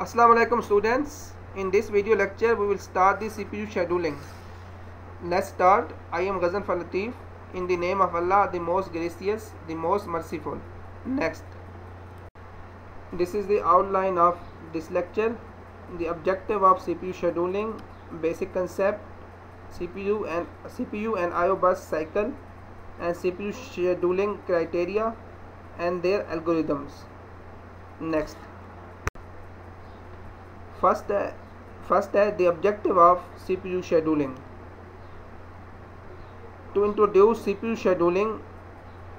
Assalamu alaikum students. In this video lecture we will start the CPU scheduling. Let's start. I am Ghazan Latif. In the name of Allah, the most gracious, the most merciful. Next. This is the outline of this lecture. The objective of CPU scheduling, basic concept, CPU and CPU and IO bus cycle, and CPU scheduling criteria and their algorithms. Next. First, uh, first uh, the objective of CPU scheduling. To introduce CPU scheduling,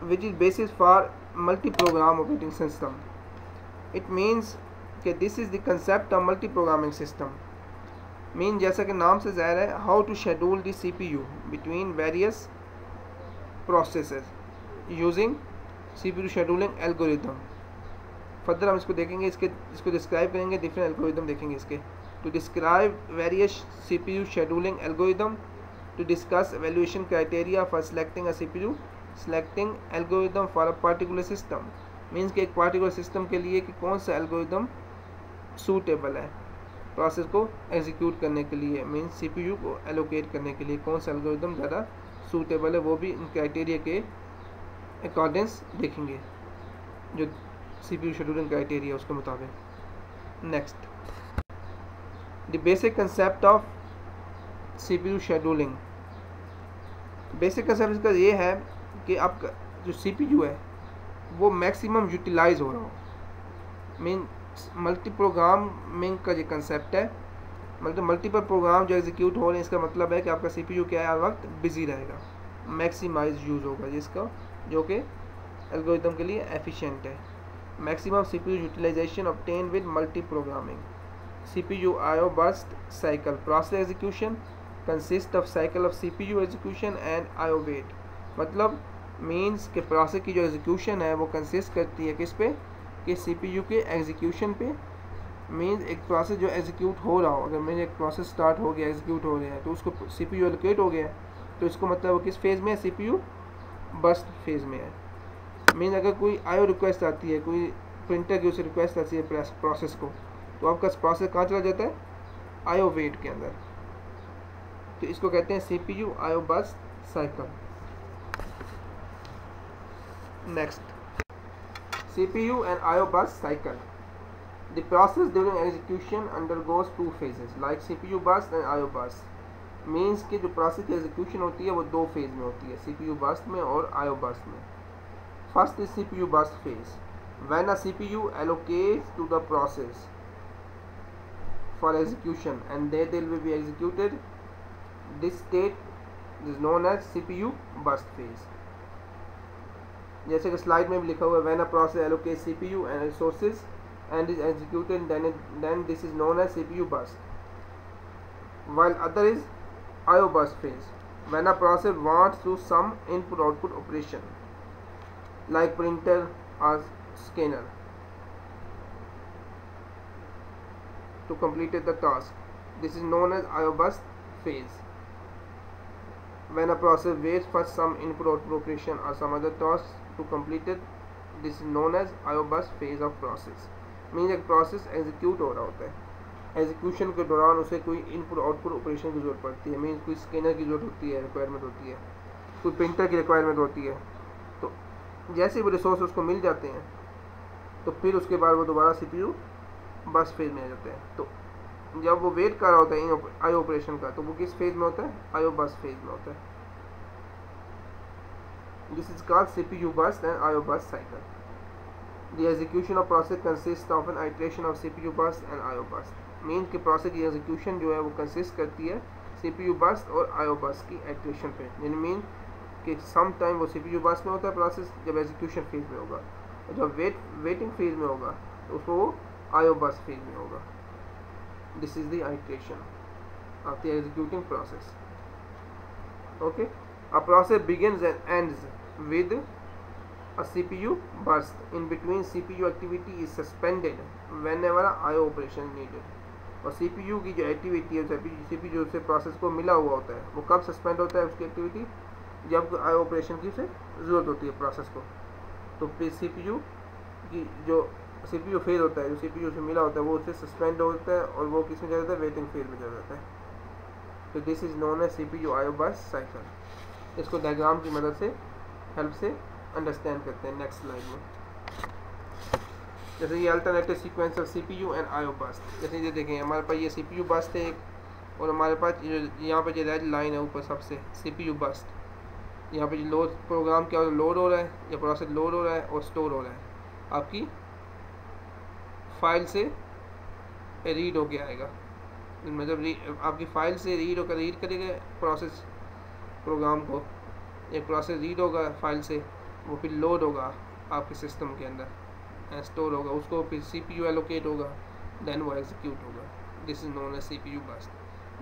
which is basis for multi-program operating system. It means कि this is the concept of multi-programming system. Mean जैसा कि नाम से ज़ाहिर है how to schedule the C P U between various processor using C P U scheduling algorithm further हम इसको देखेंगे, इसके, इसको डिस्क्राइब करेंगे डिफरेंट एल्गोरिदम देखेंगे इसके। To describe various C P U scheduling algorithm to discuss evaluation criteria for selecting a C P U selecting algorithm for a particular system means कि एक पार्टिकुलर सिस्टम के लिए कि कौन सा एल्गोरिदम सूटेबल है। प्रोसेस को एग्जीक्यूट करने के लिए मीन्स सी पी यू को एलोकेट करने के लिए कौन सा एल्गोरिदम ज़्यादा सूटेबल है, वो भी इन क्राइटेरिया के अकॉर्डेंस देखेंगे। जो सीपीयू शेड्यूलिंग क्राइटेरिया उसके मुताबिक। Next the basic concept of CPU scheduling basic concept इसका ये है कि आपका जो सीपीयू है, वो मैक्सिमम यूटिलाइज हो रहा हो। मीन मल्टी प्रोग्रामिंग का जो कंसेप्ट है। मतलब मल्टीपल प्रोग्राम जो एग्जीक्यूट हो रहे हैं, इसका मतलब है कि आपका सी पी यू क्या है? हर वक्त बिज़ी रहेगा। मैक्सिमाइज यूज़ होगा। जिसका जो कि एल्गोरिदम के लिए एफिशिएंट है। Maximum CPU utilization obtain with multi programming CPU I O burst cycle process execution consist of cycle of CPU execution and I O wait मतलब मीन्स के प्रोसेस की जो एग्जीक्यूशन है, वो कंसिस्ट करती है किस पे? कि सीपीयू के एग्जीक्यूशन पे। मीन्स एक प्रोसेस जो एग्जीक्यूट हो रहा हो, अगर मेरे एक प्रोसेस स्टार्ट हो गया एग्जीक्यूट हो है तो उसको सीपीयू एलोकेट हो गया तो इसको मतलब वो किस फ़ेज़ में है? सीपीयू बस्ट फ़ेज़ में है। मीन अगर कोई आयो रिक्वेस्ट आती है, कोई प्रिंटर की उसे रिक्वेस्ट आती है प्रोसेस को तो आपका प्रोसेस कहाँ चला जाता है? आयो वेट के अंदर। तो इसको कहते हैं CPU I O burst cycle next CPU and IO bus cycle. The process during execution undergoes two phases, like CPU bus and IO bus. Means कि जो प्रोसेस की एग्जीक्यूशन होती है, वो दो फ़ेज़ में होती है CPU बस में और IO बस में. first is CPU burst phase when a CPU allocates to the process for execution and they, they will be executed this state is known as CPU burst phase जैसे कि स्लाइड में भी लिखा हुआ है when a process allocate CPU and resources and is executed then then this is known as CPU burst while other is IO burst phase when a process wants to some input output operation like printer or scanner to complete the task this is known as IO burst phase when a process waits for some input operation or some other task to complete it this is known as IO burst phase of process mean एक process execute हो रहा होता है execution के दौरान उसे कोई input output operation की ज़रूरत पड़ती है मीन कोई स्कैनर की ज़रूरत होती है रिक्वायरमेंट होती है कोई प्रिंटर की रिक्वायरमेंट होती है तो जैसे भी रिसोर्स उसको मिल जाते हैं तो फिर उसके बाद वो दोबारा C P U burst phase में आ जाते हैं। तो जब वो वेट कर रहा होता है आई ऑपरेशन का तो वो किस फ़ेज़ में होता है? आई बस फ़ेज़ में होता है। This is called C P U burst and I burst cycle the execution of process consist of an iteration of C P U burst and I burst mean की प्रोसेस की execution जो है, वो consist करती है C P U burst और आई बस की आइट्रेशन पे। मीन कि सम टाइम वो सी पी यू बस में होता है प्रोसेस जब एग्जीक्यूशन फ़ेज़ में होगा। जब वेट वेटिंग फ़ेज़ में होगा तो उसको वो आयो बस फ़ेज़ में होगा। This is the iteration of the executing process okay a process begins and with a C P U burst in between C P U activity is suspended whenever I O operation needed और C P U की जो activity है C P U से process को मिला हुआ होता है, वो कब सस्पेंड होता है उसकी एक्टिविटी जब ऑपरेशन की उसे ज़रूरत होती है प्रोसेस को। तो फिर CPU की जो सी पी यू फेल होता है, जो सी पी यू से मिला होता है, वो उससे सस्पेंड होता है और वो किसमें जाता है? वेटिंग फेल में चला जाता है। तो this is known as C P U I O burst cycle इसको डायग्राम की मदद से हेल्प से अंडरस्टैंड करते हैं नेक्स्ट स्लाइड में। जैसे ये alternative sequence of C P U and I O burst जैसे ये देखें, हमारे पास ये सी पी यू बस थे एक, और हमारे पास यहाँ पर ये रेड लाइन है ऊपर सबसे सी पी यू बस्ट यहाँ पे लोड प्रोग्राम क्या हो है लोड हो रहा है, या प्रोसेस लोड हो रहा है और स्टोर हो रहा है। आपकी फ़ाइल से रीड होके आएगा। मतलब आपकी फ़ाइल से रीड होकर रीड करेगा प्रोसेस प्रोग्राम को एक प्रोसेस रीड होगा फ़ाइल से, वो फिर लोड होगा आपके सिस्टम के अंदर स्टोर होगा। उसको फिर सी पी यू एलोकेट होगा देन वो एग्जीक्यूट होगा। This is known as C P U burst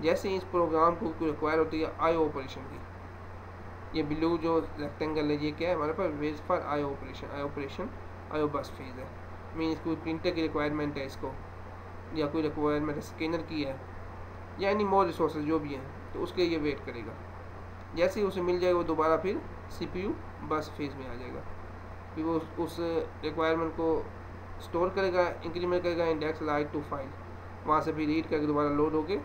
जैसे इस प्रोग्राम को रिक्वायर होती है आई ऑपरेशन की। ये ब्लू जो रेक्टेंगल है, ये क्या है हमारे पास? Waits for I operation I operation I O burst phase है। मीन इसको प्रिंटर की रिक्वायरमेंट है इसको, या कोई रिक्वायरमेंट है स्कैनर की है, या एनी मोर रिसोर्स जो भी हैं तो उसके ये वेट करेगा। जैसे ही उसे मिल जाएगा, वो दोबारा फिर C P U burst phase में आ जाएगा। फिर वो उस रिक्वायरमेंट को स्टोर करेगा इंक्रीमेंट करेगा इंडेक्स लाइट टू फ़ाइल वहाँ से फिर रीड करके दोबारा लोड होके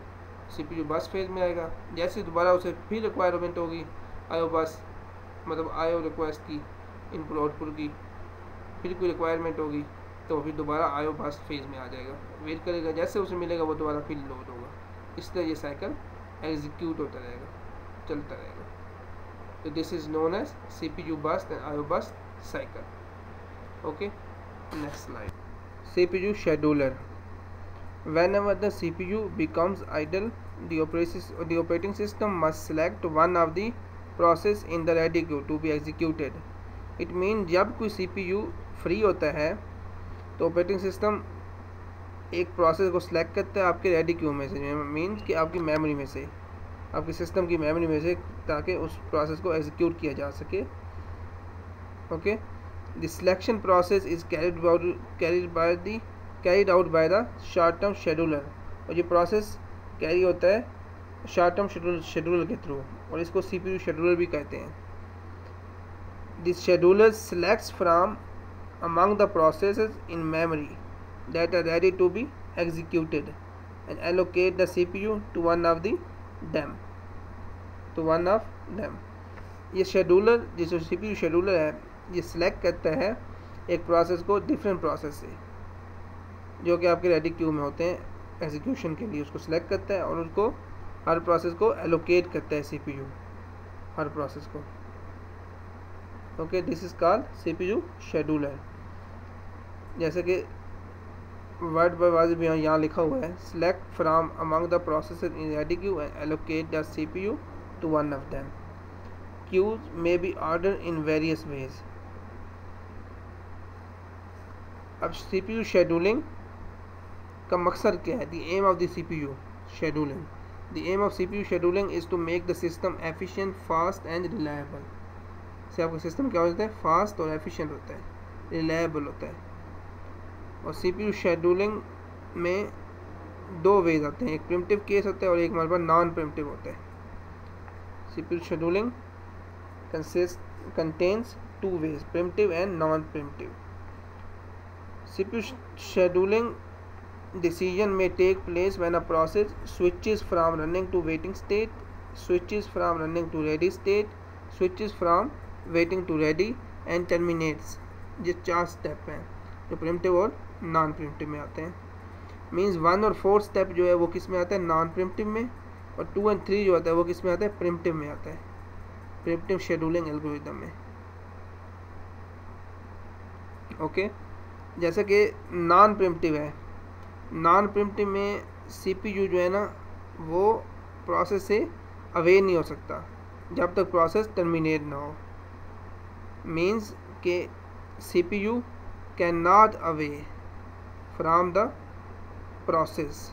यू बस फ़ेज़ में आएगा। जैसे दोबारा उसे फिर रिक्वायरमेंट होगी आयो बस मतलब आयो रिक्वेस्ट की इनपुट आउटपुट की, फिर कोई रिक्वायरमेंट होगी तो फिर दोबारा आयो बस फ़ेज़ में आ जाएगा। वेट करेगा, जैसे उसे मिलेगा, वो दोबारा फिर लोड होगा। इस तरह ये साइकिल एग्जीक्यूट होता रहेगा, चलता रहेगा। तो this is known as C P U burst I O burst cycle okay next slide C P U scheduler C P U becomes idle the operating system must select one of the process in the ready queue to be executed it mean जब कोई C P U free होता है तो operating system एक process को select करता है आपके रेडी क्यू में से मीन्स कि आपकी मेमोरी में से, आपके सिस्टम की मेमोरी में से ताकि उस प्रोसेस को एग्जीक्यूट किया जा सके। Okay the selection process is carried carried by the carried out by the short term scheduler और ये प्रोसेस कैरी होता है शॉर्ट टर्म शेड्यूल शेड्यूलर के थ्रू और इसको सी पी यू शेड्यूलर भी कहते हैं। This scheduler selects from among the processes in memory that are ready to be executed and allocate the CPU to one of the them, to one of them. ये scheduler जिस C P U scheduler है, ये select करता है एक process को different process से, जो कि आपके रेडी क्यू में होते हैं एग्जीक्यूशन के लिए उसको सिलेक्ट करता है और उसको हर प्रोसेस को एलोकेट करता है सीपीयू हर प्रोसेस को। Okay this is called CPU scheduler जैसे कि वर्ड बाय वर्ड भी यहाँ लिखा हुआ है select from among the process in ready queue and allocate the CPU to one of them queues may be order in various ways अब CPU scheduling का मकसद क्या है? The aim of the CPU scheduling The aim of CPU scheduling is to make the system efficient, fast and reliable. से आपका system क्या होता है? फास्ट और एफिशिएंट होता है। रिलायबल होता है। और सीपीयू शेड्यूलिंग में दो वेज आते हैं। एक प्रिमिटिव केस होता है और एक हमारे पास नॉन प्रिमिटिव होता है। CPU scheduling consist contains two ways preemptive and non preemptive CPU scheduling decision may take place when a process switches from running to waiting state switches from running to ready state switches from waiting to ready and terminates ये चार step हैं जो primitive और non primitive में आते हैं means one और fourth step जो है वो किसमें आता है नॉन प्रिमिटिव में और टू एंड थ्री जो आता है वो किसमें आता है प्रिमिटिव में आता है प्रिमिटिव शेड्यूलिंग एल्गोरिदम में ओके okay? जैसे कि नॉन प्रिमिटिव है नॉन प्रिंट में सीपीयू जो है ना, वो प्रोसेस से अवे नहीं हो सकता, जब तक प्रोसेस टर्मिनेट ना हो। मीन्स के C P U can not away from the process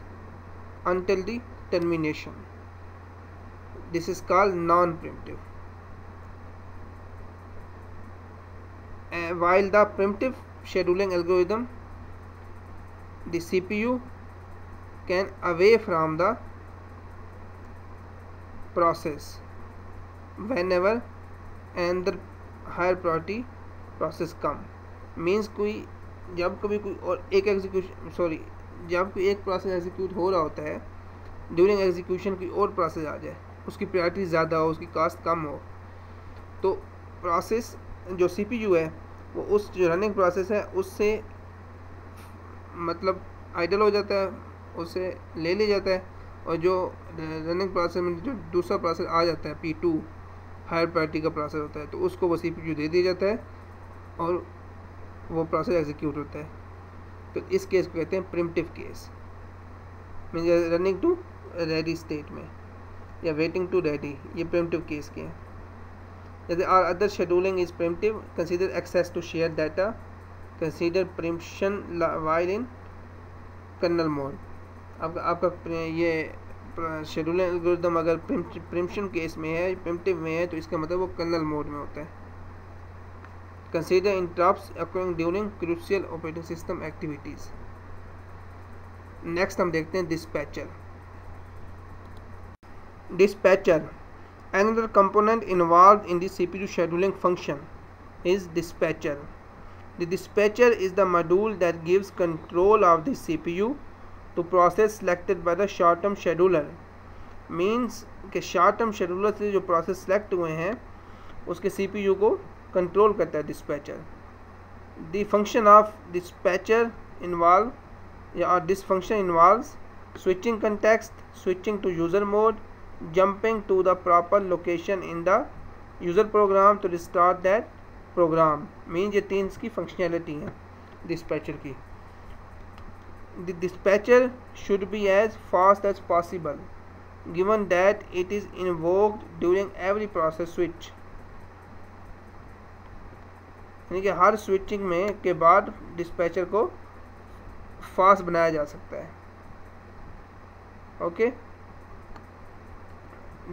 until the termination this is call non preemptive while the preemptive scheduling algorithm the CPU can away from the process whenever another higher priority process come. Means कोई, जब कभी कोई और एक execution sorry जब कोई एक process execute हो रहा होता है ड्यूरिंग एग्जीक्यूशन कोई और प्रोसेस आ जाए, उसकी प्रायोरिटी ज़्यादा हो, उसकी कास्ट कम हो तो प्रोसेस जो सीपीयू है, वो उस जो रनिंग प्रोसेस है, उससे मतलब आइडल हो जाता है, उसे ले लिया जाता है और जो रनिंग प्रोसेस में जो दूसरा प्रोसेस आ जाता है पी टू हायर प्रायोरिटी का प्रोसेस होता है तो उसको वो सी दे दिया जाता है और वो प्रोसेस एग्जीक्यूट होता है। तो इस केस को कहते हैं preemptive case mean running to ready state में या वेटिंग टू रेडी ये प्रिमटिव केस के हैं। जैसे are other scheduling is preemptive consider access to share data consider preemption while in kernel mode अब आपका ये शेड्यूलिंग एल्गोरिथम अगर प्रमशन केस में है प्रिमटिव में है तो इसका मतलब वो कर्नल मोड में होता है। Consider interrupts occurring during crucial operating system activities next हम देखते हैं dispatcher dispatcher another component involve in the C P U scheduling function is dispatcher the dispatcher is the module that gives control of the CPU to process selected by the short term scheduler means कि short term scheduler से जो process select हुए हैं उसके CPU को control करता है dispatcher the function of dispatcher involve या this function involve switching context switching to user mode jumping to the proper location in the user program to restart that program mean ये तीन इसकी functionality हैं dispatcher की। Dispatcher should be as fast as possible given that it is invoked during every process switch. यानी कि हर switching में के बाद डिस्पैचर को फास्ट बनाया जा सकता है। Okay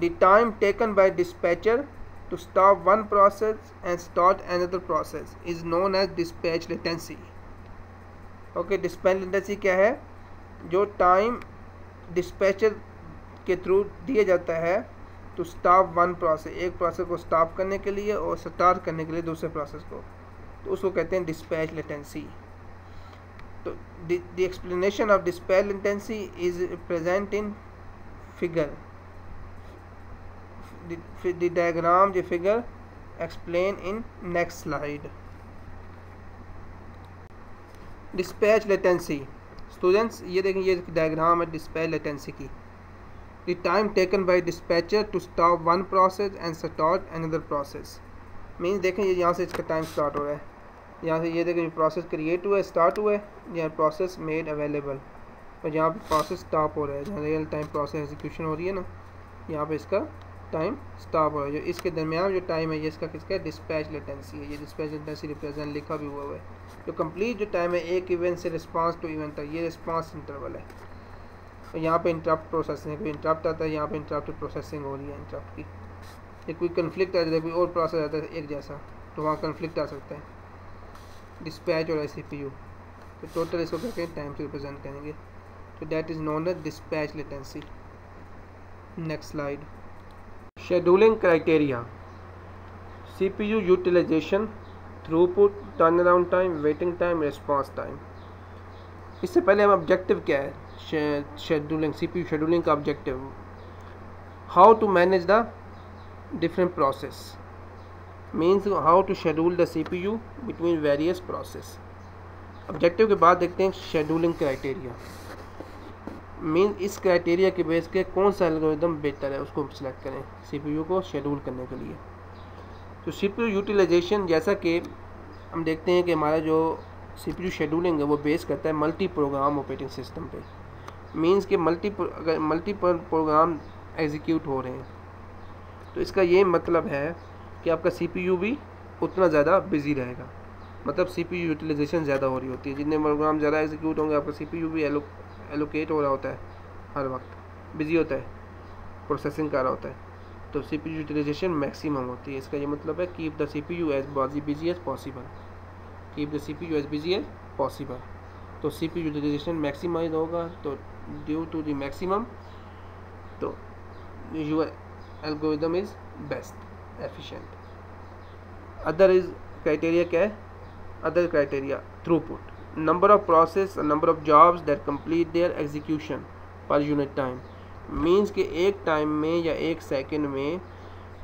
the time taken by dispatcher to stop one process and start another process is known as dispatch latency okay dispatch latency क्या है? जो टाइम डिस्पैचर के थ्रू दिया जाता है टू स्टॉप वन प्रोसेस एक प्रोसेस को स्टॉप करने के लिए और स्टार्ट करने के लिए दूसरे प्रोसेस को। तो उसको कहते हैं डिस्पैच लेटेंसी तो the explanation of dispatch latency is present in figure the diagram जो figure explain in next slide dispatch latency students ये देखें, ये डायग्राम है डिस्पैच लेटेंसी की। The time taken by dispatcher to stop one process and start another process means देखें, ये यहाँ से इसका टाइम स्टार्ट हो रहा है। यहाँ से ये देखें प्रोसेस क्रिएट हुआ है स्टार्ट हुआ है, यहाँ प्रोसेस मेड अवेलेबल और यहाँ पे प्रोसेस स्टॉप हो रहा है। जहाँ रियल टाइम प्रोसेस एग्जीक्यूशन हो रही है ना, यहाँ पे इसका टाइम स्टॉप हो रहा है। जो इसके दरमियान जो टाइम है, ये इसका किसका है? डिस्पैच लेटेंसी है। ये डिस्पैच लेटेंसी रिप्रेजेंट लिखा भी हुआ है। जो कंप्लीट जो टाइम है, एक इवेंट से रिस्पांस टू इवेंट तक, ये रिस्पांस इंटरवल है। और यहाँ पे इंटरप्ट प्रोसेसिंग है। कोई इंटरप्ट आता है, यहाँ पे इंटरप्ट प्रोसेसिंग हो रही है इंटरप्ट की। या कोई कन्फ्लिक्ट आ जाता है, कोई और प्रोसेस आता है, एक जैसा। तो वहाँ कन्फ्लिक्ट आ सकता है। डिस्पैच और यू तो टोटल इसको कहते हैं टाइम से रिप्रेजेंट करेंगे। तो that is known as dispatch latency next slide scheduling criteria C P U utilization throughput turn around time waiting time response time इससे पहले हम ऑब्जेक्टिव क्या है? Scheduling C P U scheduling का objective how to manage the different process. Means how to schedule the CPU between various process. Objective के बाद देखते हैं शेड्यूलिंग क्राइटेरिया मीन इस क्राइटेरिया के बेस के कौन सा एल्गोरिदम बेहतर है, उसको सिलेक्ट करें सीपीयू को शेड्यूल करने के लिए। तो सीपीयू यूटिलाइजेशन जैसा कि हम देखते हैं कि हमारा जो सीपीयू शेड्यूलिंग है, वो बेस करता है मल्टी प्रोग्राम ऑपरेटिंग सिस्टम पे। मींस के मल्टी अगर मल्टीपल प्रोग्राम एग्जीक्यूट हो रहे हैं। तो इसका ये मतलब है कि आपका सीपीयू भी उतना ज़्यादा बिज़ी रहेगा। मतलब सी यूटिलाइजेशन ज़्यादा हो रही होती है। जितने प्रोग्राम ज़्यादा एग्जीक्यूट होंगे, आपका सी भी एलो एलोकेट हो रहा होता है हर वक्त, बिज़ी होता है प्रोसेसिंग कर रहा होता है। तो सी पी यूटिलाइजेशन मैक्सिमम होती है। इसका ये मतलब है keep the C P U as busy busy as possible keep the C P U as busy as possible तो सी पी यूटिलाइजेशन मैक्सिमाइज होगा तो ड्यू टू द मैक्सिमम तो you algorithm is best efficient other is criteria क्या है? Other criteria, throughput number of process number of jobs that complete their execution per unit time. Means कि एक time में या एक सेकंड में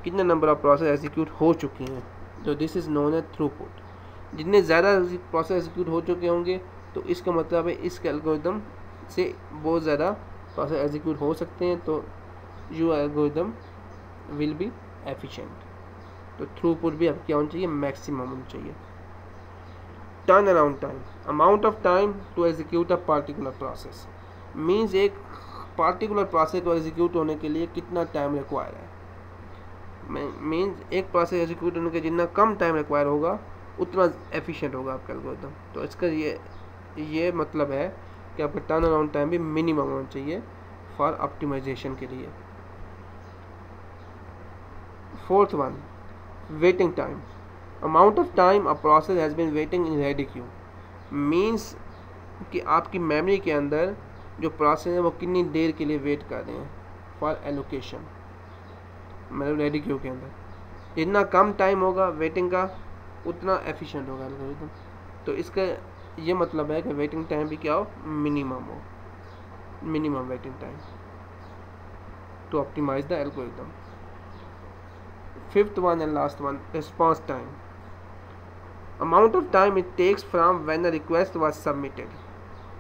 कितने नंबर ऑफ़ प्रोसेस एग्जीक्यूट हो चुकी हैं? तो this is known as throughput जितने ज़्यादा प्रोसेस एग्जीक्यूट हो चुके होंगे तो इसका मतलब है इस एल्गोरिदम से बहुत ज़्यादा प्रोसेस एग्जीक्यूट हो सकते हैं तो you algorithm will be efficient तो थ्रूपुट भी अब क्या होना चाहिए मैक्सिमम होना चाहिए. Turn around time amount of time to execute a particular process means एक पार्टिकुलर प्रोसेस को एग्जीक्यूट होने के लिए कितना टाइम रिक्वायर है। मीन्स एक प्रोसेस एग्जीक्यूट होने के जितना कम टाइम रिक्वायर होगा, उतना एफिशिएंट होगा आपका एल्गोरिदम तो इसका ये ये मतलब है कि आपका टर्न अराउंड टाइम भी मिनिमम होना चाहिए फॉर ऑप्टिमाइजेशन के लिए। Fourth one waiting time amount of time a process has been waiting in ready queue means कि आपकी मेमोरी के अंदर जो प्रोसेस है, वो कितनी देर के लिए वेट कर रहे हैं? फॉर एलोकेशन मतलब रेडी क्यू के अंदर। जितना कम टाइम होगा वेटिंग का, उतना एफिशिएंट होगा एल्गोरिथम तो इसका ये मतलब है कि वेटिंग टाइम भी क्या हो? मिनिमम हो. Minimum waiting time to optimize the algorithm fifth one and last one response time amount of time it takes from when a request was submitted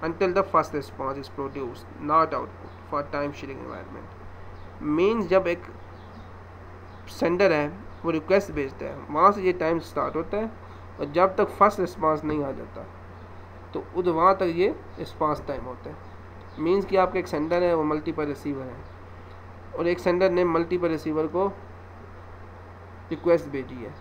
until the first response is produced, not output, for time sharing environment. Means जब एक sender है, वो request भेजता है, वहाँ से ये time start होता है और जब तक फ़र्स्ट रिस्पांस नहीं आ जाता तो उध वहाँ तक ये रिस्पांस टाइम होता है। मीन्स कि आपका एक सेंडर है, वो मल्टीपल रिसीवर है और एक सेंडर ने मल्टीपल रिसीवर को रिक्वेस्ट भेजी है।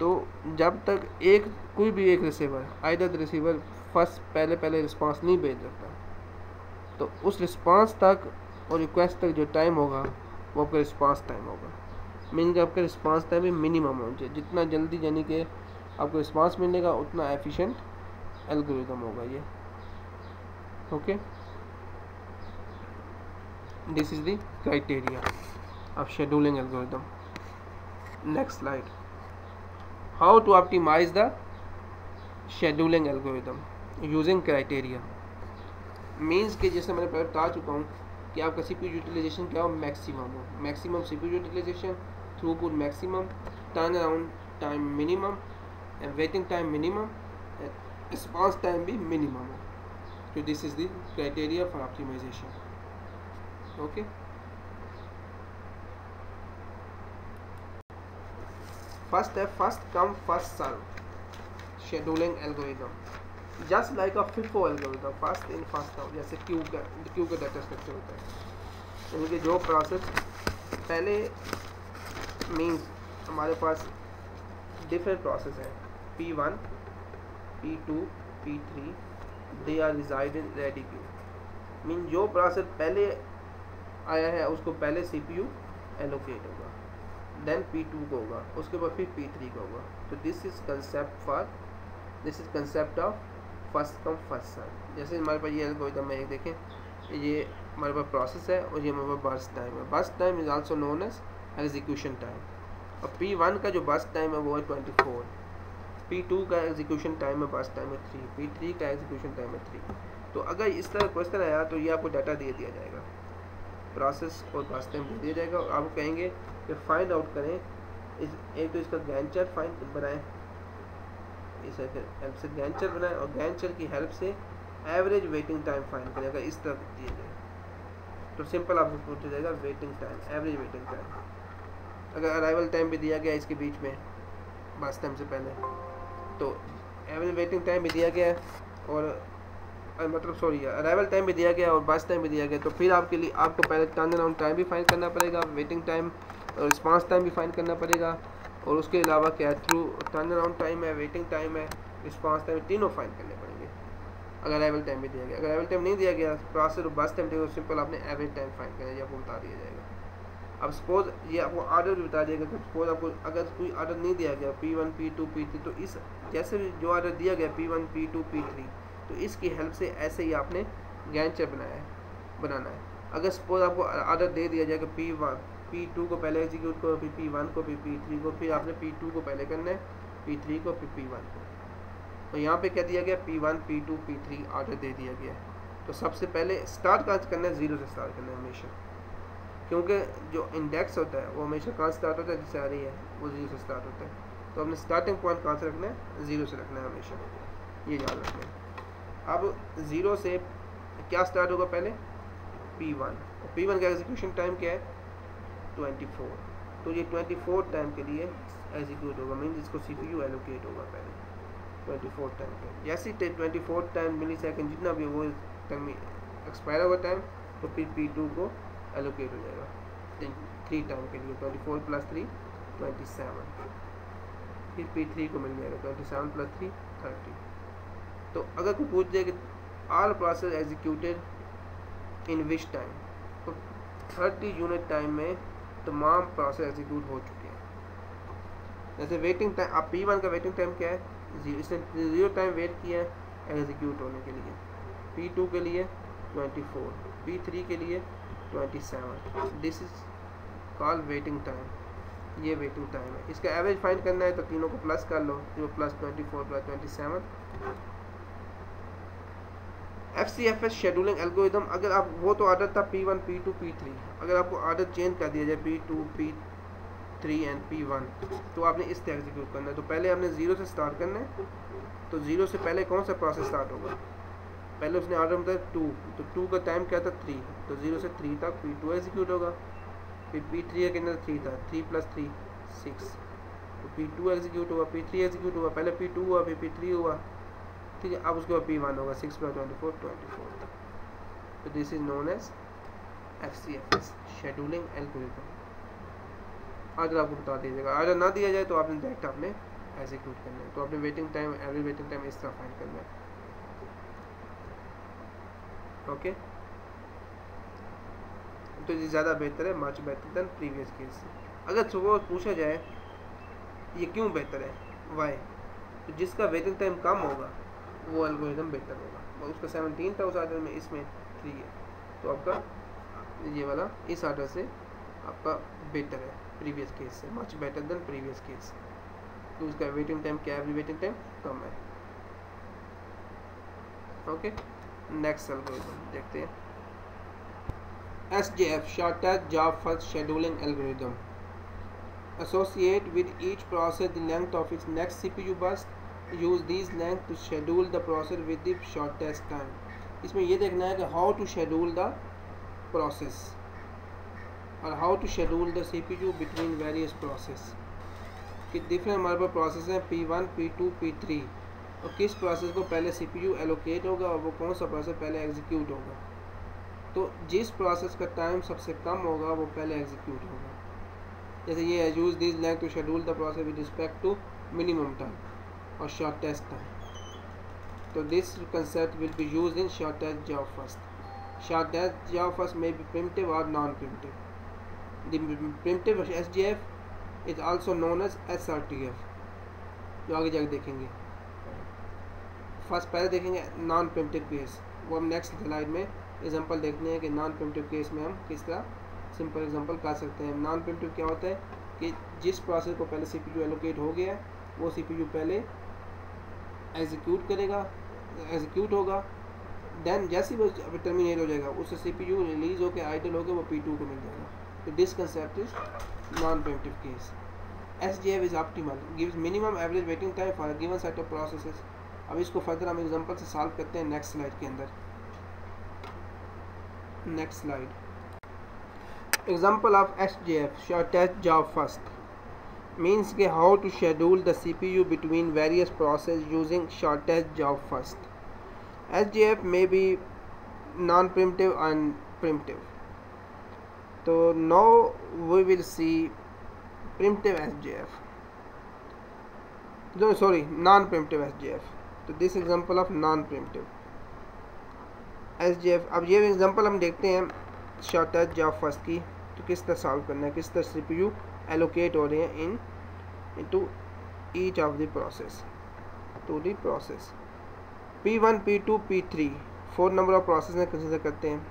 तो जब तक एक, कोई भी एक रिसीवर आइदर रिसीवर फ़र्स्ट पहले पहले रिस्पांस नहीं भेज सकता। तो उस रिस्पांस तक और रिक्वेस्ट तक जो टाइम होगा, वो आपका रिस्पांस टाइम होगा। मीन कि आपका रिस्पांस टाइम भी मिनिमम होना चाहिए। जितना जल्दी यानी कि आपको रिस्पांस मिलेगा, उतना एफिशिएंट एल्गोरिदम होगा ये। Okay this is the criteria of scheduling algorithm next slide how to optimize the scheduling algorithm using criteria? Means कि जैसे मैंने पहले बता चुका हूँ कि आपका सी पी यूटिलाइजेशन क्या हो? मैक्सिमम हो। Maximum C P utilization throughput maximum turn around time minimum and waiting time minimum and response time भी मिनिमम हो। तो this is the criteria for optimization okay First है first come first serve. Scheduling algorithm. Just like a FIFO algorithm, first in first out. जैसे queue का queue का data structure होता है यानी कि जो प्रोसेस पहले मीन्स हमारे पास डिफरेंट प्रोसेस है P one P two P three they are resided in ready queue mean जो प्रोसेस पहले आया है उसको पहले सी पी यू एलोकेट होगा देन पी टू का होगा, उसके बाद फिर पी थ्री का होगा। तो this is concept for this is concept of first come first serve जैसे हमारे पास ये एल्गोरिदम है देखें, ये हमारे पास प्रोसेस है और ये हमारे पास बर्स्ट टाइम है। Burst time is also known as execution time और पी वन का जो बर्स्ट टाइम है, वो है ट्वेंटी फोर पी टू का एग्जीक्यूशन टाइम है बर्स्ट टाइम है थ्री पी थ्री का एग्जीक्यूशन टाइम है थ्री तो अगर इस तरह क्वेश्चन आया तो ये आपको डाटा दे दिया जाएगा। प्रोसेस और टाइम दे दिया जाएगा और आप कहेंगे कि फाइंड आउट करें। इस, एक तो इसका गैंचर फाइंड बनाएँ। इस हेल्प से बनाएँ और गैंचर की हेल्प से एवरेज वेटिंग टाइम फाइंड करें, अगर इस तरह दिया जाए। तो सिंपल आपको पूछा जाएगा waiting time average waiting time अगर अराइवल टाइम भी दिया गया इसके बीच में बस टाइम से पहले तो एवरेज वेटिंग टाइम भी दिया गया और मतलब सॉरी अराइवल टाइम भी दिया गया और बस टाइम भी दिया गया। तो फिर आपके लिए, आपको पहले टर्न अराउंड टाइम भी फाइन करना पड़ेगा वेटिंग टाइम और रिस्पांस टाइम भी फाइन करना पड़ेगा। और उसके अलावा क्या थ्रू टर्न अराउंड टाइम है वेटिंग टाइम है रिस्पांस टाइम तीनों फाइन करने पड़ेंगे। अगर अराइवल टाइम भी दिया गया। अगर अराइवल टाइम नहीं दिया गया प्रोसेस और बस टाइम दिया सिंपल आपने एवरेज टाइम फाइन करना है आपको बता दिया जाएगा। अब सपोज़ ये आपको ऑर्डर भी बता दिएगा कि सपोज़ आपको, अगर कोई ऑर्डर नहीं दिया गया P one P two P three तो इस, जैसे भी जो ऑर्डर दिया गया P one P two P three तो इसकी हेल्प से ऐसे ही आपने गैन गैंचर बनाया है, बनाना है। अगर सपोज़ आपको ऑर्डर दे दिया जाए कि पी वन पी टू को पहले एग्जीक्यूट करो, फिर पी वन को, फिर पी थ्री को, फिर आपने पी टू को पहले करना है पी थ्री को, फिर पी वन को। तो यहाँ पे क्या दिया गया? P one P two P three order दे दिया गया है। तो सबसे पहले स्टार्ट कहाँ करना है? ज़ीरो से स्टार्ट करना है हमेशा। क्योंकि जो इंडेक्स होता है, वो हमेशा कहाँ स्टार्ट होता है? जिससे आ रही है, वो ज़ीरो से स्टार्ट होता है। तो अपने स्टार्टिंग पॉइंट कहाँ से रखना है? ज़ीरो से रखना है हमेशा। ये याद रखना है। अब ज़ीरो से क्या स्टार्ट होगा पहले? पी वन और पी वन का एग्जीक्यूशन टाइम क्या है? ट्वेंटी फोर तो ये ट्वेंटी फोर टाइम के लिए एग्जीक्यूट होगा मीन इसको सी पी यू एलोकेट होगा पहले ट्वेंटी फोर टाइम पे। जैसे ही twenty four time millisecond जितना भी वो टाइम एक्सपायर होगा टाइम तो फिर पी टू को एलोकेट हो जाएगा। थ्री टाइम के लिए twenty four plus three twenty seven फिर पी थ्री को मिल जाएगा twenty seven plus three thirty तो अगर कोई पूछ जाए कि all process executed in which time तो थर्टी यूनिट टाइम में तमाम प्रोसेस एग्जीक्यूट हो चुके हैं। जैसे वेटिंग टाइम आप पी वन का वेटिंग टाइम क्या है? ज़ीरो इसने ज़ीरो टाइम वेट किया है एग्जीक्यूट होने के लिए। पी टू के लिए ट्वेंटी फोर पी थ्री के लिए twenty seven this is call waiting time ये वेटिंग टाइम है। इसका एवरेज फाइंड करना है तो तीनों को प्लस कर लो। जो plus twenty four plus twenty seven F C F S scheduling algorithm अगर आप, वो तो आर्डर था P one P two P three अगर आपको आर्डर चेंज कर दिया जाए P two P three and P one तो आपने इस तरह एग्जीक्यूट करना है। तो पहले आपने ज़ीरो से स्टार्ट करना है। तो ज़ीरो से पहले कौन सा प्रोसेस स्टार्ट होगा? पहले उसने ऑर्डर बताया टू तो टू का टाइम क्या था? थ्री तो ज़ीरो से थ्री तक पी टू एग्जीक्यूट होगा। फिर पी थ्री के अंदर थ्री था थ्री प्लस थ्री सिक्स तो पी टू एग्जीक्यूट हुआ पी थ्री एग्जीक्यूट हुआ। पहले पी टू हुआ, फिर पी थ्री हुआ। ठीक है, अब उसके बाद पी वन होगा six plus twenty four twenty four तक। तो this is known as F C F S scheduling algorithm अगर आपको बता दीजिएगा। अगर ना दिया जाए तो आपने डायरेक्ट आपने एग्जीक्यूट करना है। तो आपने waiting time every waiting time इस तरह फाइन करना है। ओके तो ये ज़्यादा बेहतर है मच बेहतर दैन प्रीवियस केस से। अगर सुबह पूछा जाए, ये क्यों बेहतर है? वाई तो जिसका वेटिंग टाइम कम होगा वो एल्गोरिदम बेहतर होगा। उसका सेवनटीन था उस आर्डर में इसमें थ्री है। तो आपका ये वाला, इस आर्डर से आपका बेटर है प्रीवियस केस से much better than previous case तो उसका वेटिंग टाइम क्या है? वेटिंग टाइम कम है। ओके नेक्स्ट एल्गोरिदम देखते हैं। S J F shortage job first scheduling algorithm associate with each process the length of its next CPU burst use these length to schedule the process with the shortest time इसमें ये देखना है कि how to schedule the process और how to schedule the CPU between various process. कि different हमारे पास process हैं P1, P2, P3 और किस प्रोसेस को पहले सी पी यू एलोकेट होगा और वो कौन सा प्रोसेस पहले एग्जीक्यूट होगा। तो जिस प्रोसेस का टाइम सबसे कम होगा वो पहले एग्जीक्यूट होगा। जैसे ये use this length to schedule the process with respect to minimum time तो this concept will be use in shortest job first shortest job first may be primitive और non primitive the primitive S G F is also known as S R T F जो आगे जाके देखेंगे। First पहले देखेंगे non primitive case वो हम next slide में एग्जांपल देखते हैं कि नॉन प्रिमिटिव केस में हम किस तरह सिंपल एग्जांपल कर सकते हैं। नॉन प्रिमिटिव क्या होता है कि जिस प्रोसेस को पहले सीपीयू एलोकेट हो गया, वो सीपीयू पहले एग्जीक्यूट करेगा एग्जीक्यूट होगा देन जैसे ही वो टर्मिनेट हो जाएगा, उससे सी पी यू रिलीज़ होकर आइडल होकर वो पी टू को मिल जाएगा। तो this concept is non primitive case S G F is optimal gives minimum average waiting time for given set of processes अब इसको फर्दर हम एग्जांपल से सॉल्व करते हैं नेक्स्ट स्लाइड के अंदर। Next slide example of SJF shortest job first. Means के how to schedule the C P U between various process using shortage job first S G F may be non primitive and primitive तो now we will see primitive S G F sorry non primitive S G F तो this example of non primitive S G F अब ये example हम देखते हैं shortage job first की तो किस तरह सॉल्व करना है, किस तरह सी पी यू एलोकेट हो रहे हैं in into each of the process to the process P one P two P three four number of process में कंसिडर करते हैं,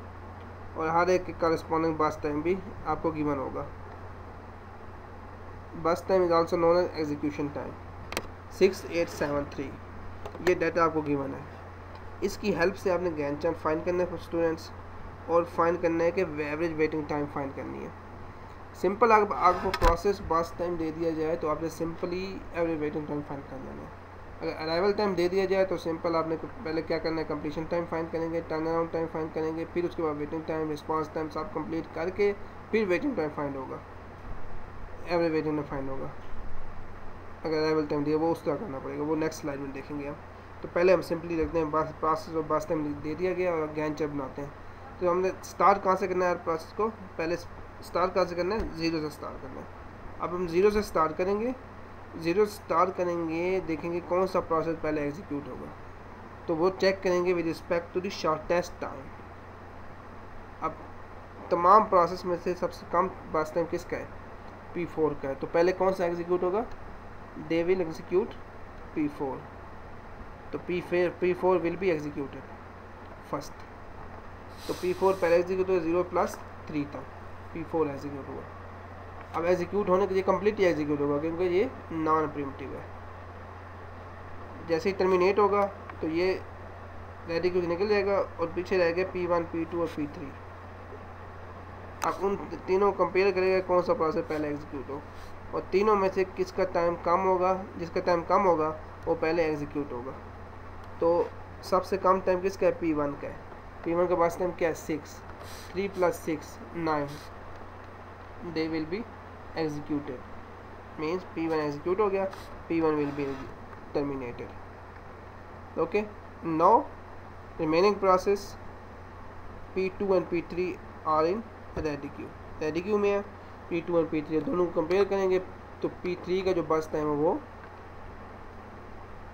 और हर एक करस्पॉन्डिंग बस टाइम भी आपको गिवन होगा। Burst time is also known as execution time six eight seven three ये डाटा आपको गिवन है। इसकी हेल्प से आपने गैन चार्ट फाइंड करना है स्टूडेंट्स और फाइंड करना है कि एवरेज वेटिंग टाइम फाइंड करनी है। सिंपल अगर आपको प्रोसेस बस टाइम दे दिया जाए तो आपने simply average waiting time find कर लेना है। अगर अराइवल टाइम दे दिया जाए तो सिंपल आपने पहले क्या करना है कंप्लीशन टाइम फाइन करेंगे टर्न अराउंड टाइम फाइन करेंगे, फिर उसके बाद वेटिंग टाइम रिस्पांस टाइम सब कंप्लीट करके फिर वेटिंग टाइम फाइंड होगा। एवरेज वेटिंग टाइम फाइंड होगा। अगर अराइवल टाइम दिया, वो उस तरह करना पड़ेगा, वो नेक्स्ट स्लाइड में देखेंगे हम। तो पहले हम सिंपली देखते हैं बस प्रोसेस और बस टाइम दे दिया गया, और गैन चेक बनाते हैं। तो हमने स्टार्ट कहाँ से करना है प्रोसेस को? पहले स्टार्ट कहाँ से करना है? ज़ीरो से स्टार्ट करना है। अब हम ज़ीरो से स्टार्ट करेंगे। ज़ीरो से स्टार्ट करेंगे, देखेंगे कौन सा प्रोसेस पहले एग्जीक्यूट होगा। तो वो चेक करेंगे with respect to the shortest time अब तमाम प्रोसेस में से सबसे कम बस टाइम किसका है? पी फोर का है। तो पहले कौन सा एग्जीक्यूट होगा? They will execute P four तो P four P four will be executed first तो पी फोर पहले एग्जीक्यूट हुआ ज़ीरो प्लस थ्री तक पी फोर एग्जीक्यूट हुआ अब एग्जीक्यूट होने के लिए कम्प्लीटली एग्जीक्यूट होगा, क्योंकि ये नॉन प्रिमिटिव है। जैसे ही टर्मिनेट होगा तो ये रेडी क्यू निकल जाएगा और पीछे रह गया पी वन पी टू और पी थ्री अब उन तीनों को कंपेयर करेगा कौन सा प्रोसेस पहले एग्जीक्यूट हो। और तीनों में से किसका टाइम कम होगा, जिसका टाइम कम होगा, वो पहले एग्जीक्यूट होगा। तो सबसे कम टाइम किसका है? पी वन का है। पी वन का पास टाइम क्या है? Six three plus six nine they will be executed means P one execute हो गया P one will be terminated okay no remaining process P two and P three are in ready queue ready queue में है P two and P three दोनों को compare करेंगे तो P three का जो बस टाइम है वो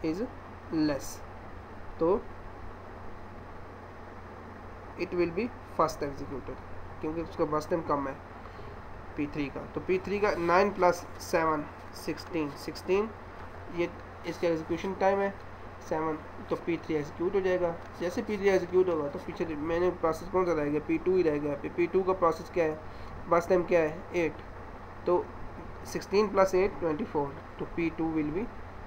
इज़ लेस तो it will be first executed क्योंकि उसका बस टाइम कम है। पी थ्री का। तो पी थ्री का nine plus seven sixteen sixteen ये इसका एग्जीक्यूशन टाइम है सेवन तो पी थ्री एग्जीक्यूट हो जाएगा। जैसे पी थ्री एग्जीक्यूट होगा तो पीछे मैंने प्रोसेस कौन सा रहेगा? पी टू ही रह गया पी। टू का प्रोसेस क्या है? बस टाइम क्या है? एट तो sixteen plus eight twenty four तो P two will be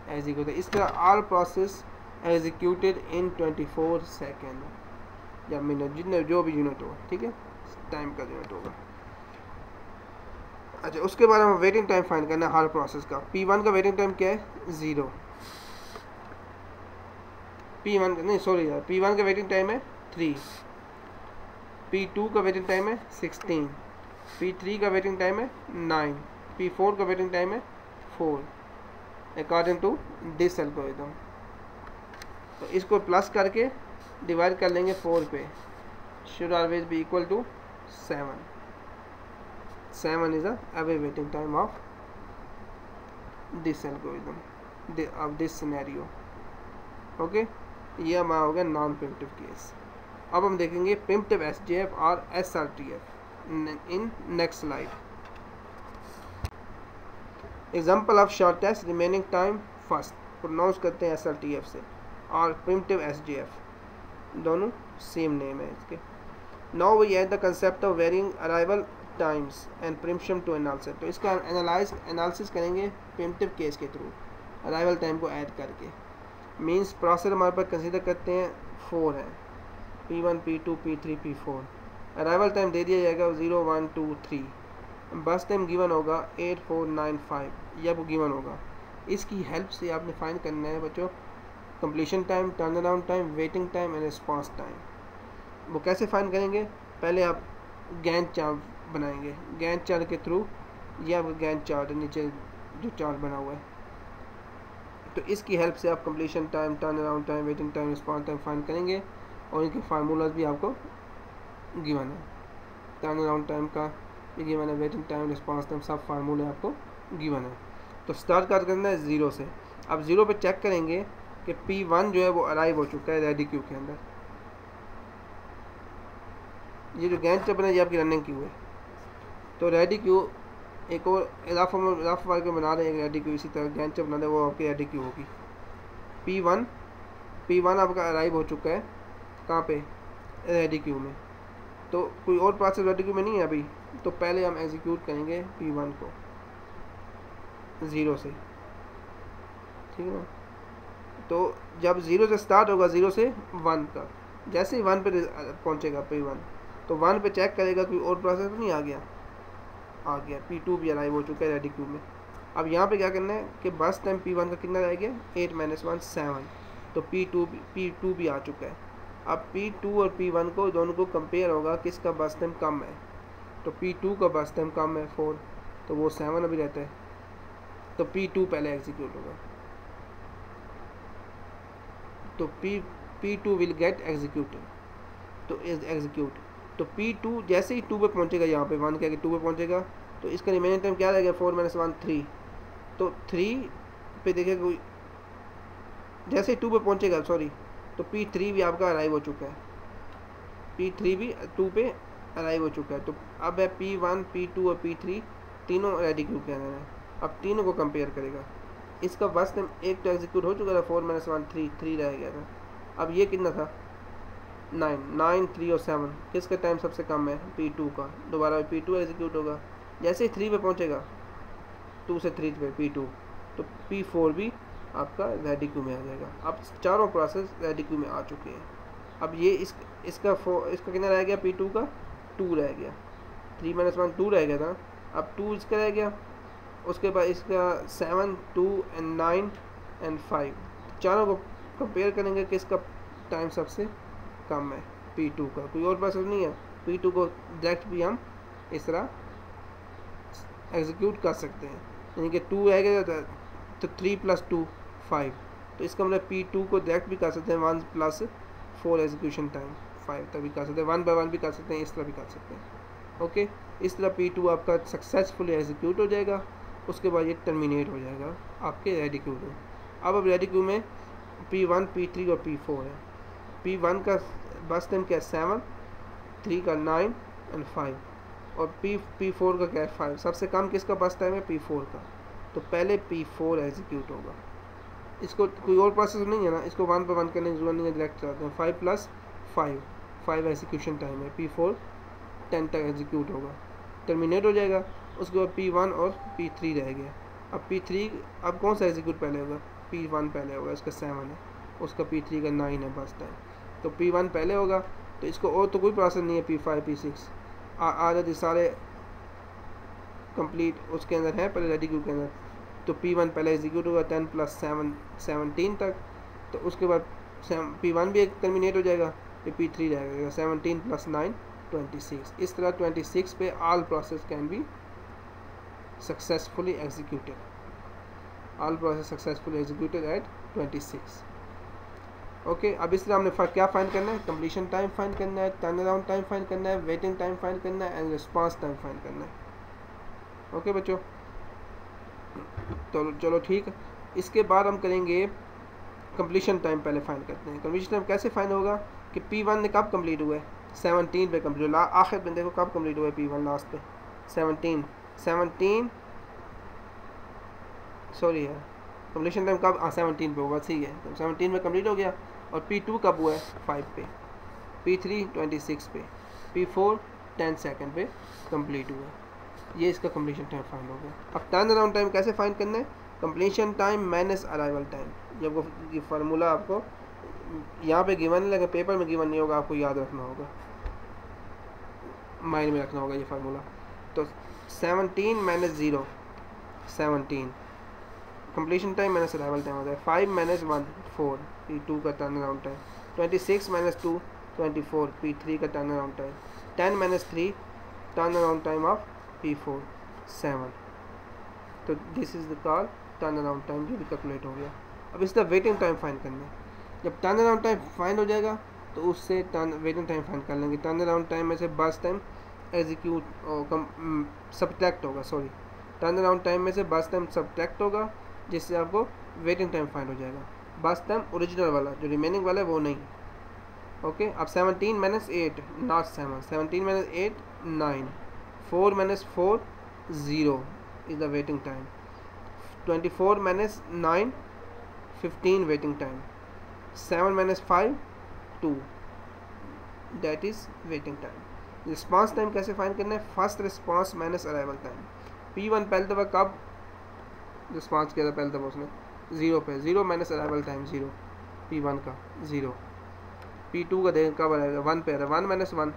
execute इस तरह all process executed in twenty four second या मिनट, जितने जो भी यूनिट हो ठीक है? टाइम का यूनिट होगा। अच्छा उसके बाद हमें वेटिंग टाइम फाइंड करना है हर प्रोसेस का। पी वन का वेटिंग टाइम क्या है? ज़ीरो पी वन नहीं सॉरी यार पी वन का वेटिंग टाइम है थ्री पी टू का वेटिंग टाइम है सिक्सटीन पी थ्री का वेटिंग टाइम है नाइन पी फोर का वेटिंग टाइम है four according to this algorithm तो इसको प्लस करके डिवाइड कर लेंगे फोर पे. Should always be equal to seven seven is a waiting time of this algorithm of this scenario okay ये हमारा हो गया नॉन प्रिमिटिव केस अब हम देखेंगे प्रिमिटिव एस डी एफ़ और S R T F in next slide example of shortest remaining time first pronounce करते हैं एस आर टी एफ़ से. और प्रिमटिव एस डी एफ़ दोनों सेम नेम है इसके. Now we add the concept of varying arrival times and preemption to analysis तो इसका analyse analysis करेंगे प्रिमिटिव केस के थ्रू अराइवल टाइम को ऐड करके। मीन्स प्रोसेस हमारे पास कंसिडर करते हैं फोर है। P one P two P three P four arrival time दे दिया जाएगा zero one two three burst time given होगा एट फोर नाइन फाइव यह वो गिवन होगा। इसकी हेल्प से आपने फाइंड करना है बच्चों। Completion time turn around time waiting time and response time वो कैसे फाइंड करेंगे? पहले आप गैन चार्ट बनाएँगे। गैन चार्ट के थ्रू, या गैन चार्ट नीचे जो चार्ट बना हुआ है। तो इसकी हेल्प से आप completion time turn around time waiting time response time find करेंगे और इनके फार्मूलाज भी आपको गिवन है। टर्न अराउंड टाइम का भी गिवन है वेटिंग टाइम रिस्पॉन्स टाइम सब फार्मूले आपको गिवन है। तो स्टार्ट कर करना है ज़ीरो से। अब ज़ीरो पर चेक करेंगे कि पी वन जो है वो अराइव हो चुका है रेडी क्यू के अंदर। ये जो गैंड चप है, ये आपकी रनिंग क्यू है। तो रेडी क्यू एक और रफ रफ वर्क में बना रहे हैं रेडी क्यू इसी तरह गैंड चप बना रहे वो आपकी रेडी क्यू होगी। पी वन पी वन आपका अराइव हो चुका है। कहाँ पे? रेडी क्यू में। तो कोई और प्रोसेस रेडी क्यू में नहीं है अभी? तो पहले हम एग्जीक्यूट करेंगे पी वन को। ज़ीरो से। ठीक है तो जब ज़ीरो से स्टार्ट होगा ज़ीरो से वन का जैसे ही वन पे पहुँचेगा पी वन तो वन पे चेक करेगा कोई और प्रोसेस नहीं आ गया। आ गया पी टू भी अलाइव हो चुका है रेडी क्यू में। अब यहाँ पे क्या करना है कि बस टाइम पी वन का कितना रह गया? एट माइनस वन सेवन तो पी टू पी टू भी आ चुका है। अब पी टू और पी वन को, दोनों को कंपेयर होगा किसका बस टाइम कम है। तो पी टू का बस टाइम कम है फोर तो वो सेवन अभी रहता है। तो पी टू पहले एग्जीक्यूट होगा। तो P P two will get executed तो इज़ एग्जीक्यूट तो पी टू जैसे ही टू पे पहुंचेगा यहाँ पे वन क्या टू पे पहुंचेगा तो इसका रिमेनिंग टाइम क्या रहेगा? फोर माइनस वन थ्री तो थ्री पे देखिए कोई जैसे टू पे पहुंचेगा सॉरी तो पी थ्री भी आपका अराइव हो चुका है। पी थ्री भी टू पे अराइव हो चुका है। तो अब है पी वन पी टू और पी थ्री तीनों रेडी क्यू के है। अब तीनों को कंपेयर करेगा। इसका बस टाइम एक तो एग्जीक्यूट हो चुका था four minus one three three रह गया था। अब ये कितना था? नाइन नाइन थ्री और सेवन किसका टाइम सबसे कम है? पी टू का। दोबारा पी टू एग्जीक्यूट होगा। जैसे ही थ्री पे पहुंचेगा टू से थ्री पे पी टू तो पी फोर भी आपका रेडी क्यू में आ जाएगा। अब चारों प्रोसेस रेडी क्यू में आ चुके हैं। अब ये इस, इसका फो इसका कितना रह गया? पी टू का टू रह गया। थ्री माइनस वन टू रह गया था। अब टू इसका रह गया। उसके बाद इसका seven two and nine and five चारों को कंपेयर करेंगे कि इसका टाइम सबसे कम है पी टू का। कोई और प्रोसेस नहीं है? पी टू को डायरेक्ट भी हम इस तरह एग्जीक्यूट कर सकते हैं। यानी कि टू है तो थ्री प्लस टू फाइव तो इसका मतलब पी टू को डायरेक्ट भी कर सकते हैं one plus four execution time five तक भी कर सकते हैं वन बाई वन भी कर सकते हैं, इस तरह भी कर सकते हैं। ओके इस तरह पी टू आपका सक्सेसफुली एग्जीक्यूट हो जाएगा। उसके बाद ये टर्मिनेट हो जाएगा। आपके रेडी क्यू में। अब अब रेडी क्यू में पी वन पी थ्री और पी फोर है। पी वन का बस टाइम क्या है? सेवन थ्री का नाइन एंड फाइव और पी पी फोर का क्या है? फाइव सबसे कम किसका बस टाइम है? पी फोर का. तो पहले पी फोर एग्जीक्यूट होगा. इसको कोई और प्रोसेस नहीं है ना? इसको वन पर वन करने की ज़रूरत नहीं है डायरेक्ट चलाते हैं. Five plus five five execution time है. पी फोर टेन तक एग्जीक्यूट होगा. टर्मिनेट हो जाएगा. उसके बाद पी वन और पी थ्री रह गया. अब पी थ्री अब कौन सा एग्जीक्यूट पहले होगा? पी वन पहले होगा. इसका सेवन है. उसका पी थ्री का नाइन है बस टाइम तो पी वन पहले होगा तो इसको और तो कोई प्रोसेस नहीं है पी फाइव पी सिक्स आदत सारे कंप्लीट उसके अंदर है, पहले रेडी क्यू के अंदर। तो पी वन पहले एग्जीक्यूट होगा टेन प्लस सेवन सेवनटीन तक। तो उसके बाद पी वन भी एक टर्मिनेट हो जाएगा, फिर पी थ्री रह जाएगा। Seventeen plus nine twenty six इस तरह ट्वेंटी सिक्स पे all process can be successfully executed all process successfully executed at twenty six okay अब इस तरह हमने क्या फाइंड करना है? कंप्लीशन टाइम फाइंड करना है टर्न अराउंड टाइम फाइंड करना है वेटिंग टाइम फाइंड करना है एंड रिस्पांस टाइम फाइंड करना है. ओके बच्चों? तो चलो ठीक. इसके बाद हम करेंगे कंप्लीशन टाइम पहले फाइन करते हैं. कंप्लीशन टाइम कैसे फाइन होगा? कि पी वन ने कब कंप्लीट हुआ है? सेवनटीन पे कंप्लीट हुआ आखिर में देखो कब कंप्लीट हुआ है पी वन लास्ट पे? सेवनटीन सेवनटीन सॉरी है कंप्लीशन टाइम कब हाँ सेवनटीन पे होगा ठीक है. सेवनटीन में कंप्लीट हो गया. और पी टू कब हुआ है? फाइव पे। पी थ्री ट्वेंटी सिक्स पे। पी फोर टेन सेकेंड पे कंप्लीट हुआ ये इसका कंप्लीशन टाइम फाइंड हो गया। अब टर्न अराउंड टाइम कैसे फाइंड करना है? Completion time minus arrival time जब वो ये फार्मूला आपको यहाँ पे गिवन नहीं लगे पेपर में गिवन नहीं होगा, आपको याद रखना होगा। माइंड में रखना होगा ये फार्मूला तो seventeen minus zero seventeen completion time minus arrival time होता है। Five minus one four P two का turn around time twenty six minus two twenty four P three का turn around time ten minus three turn around time of P four seven तो this is the call turn around time जो भी calculate हो गया। अब इसका waiting time find करना है। जब टर्न अराउंड टाइम फाइन हो जाएगा तो उससे टर्न वेटिंग टाइम फाइन कर लेंगे। टर्न अराउंड टाइम में से बस टाइम एग्जीक्यूट सब्ट्रैक्ट होगा सॉरी टर्न अराउंड टाइम में से बस टाइम सब्ट्रैक्ट होगा, जिससे आपको वेटिंग टाइम फाइन हो जाएगा। बस टाइम ओरिजिनल वाला, जो रिमेनिंग वाला है वो नहीं। ओके, अब seventeen minus eight not seven seventeen minus eight nine four minus four zero is the waiting time twenty four minus nine fifteen waiting time seven minus five two that is waiting time response time कैसे find करना है? First response minus arrival time P one पहले दफ़ा कब response किया था? पहले दफ़ा उसने। ज़ीरो पे, zero minus arrival time zero P one का, ज़ीरो। पी टू का देख, कब आएगा वन पे one minus one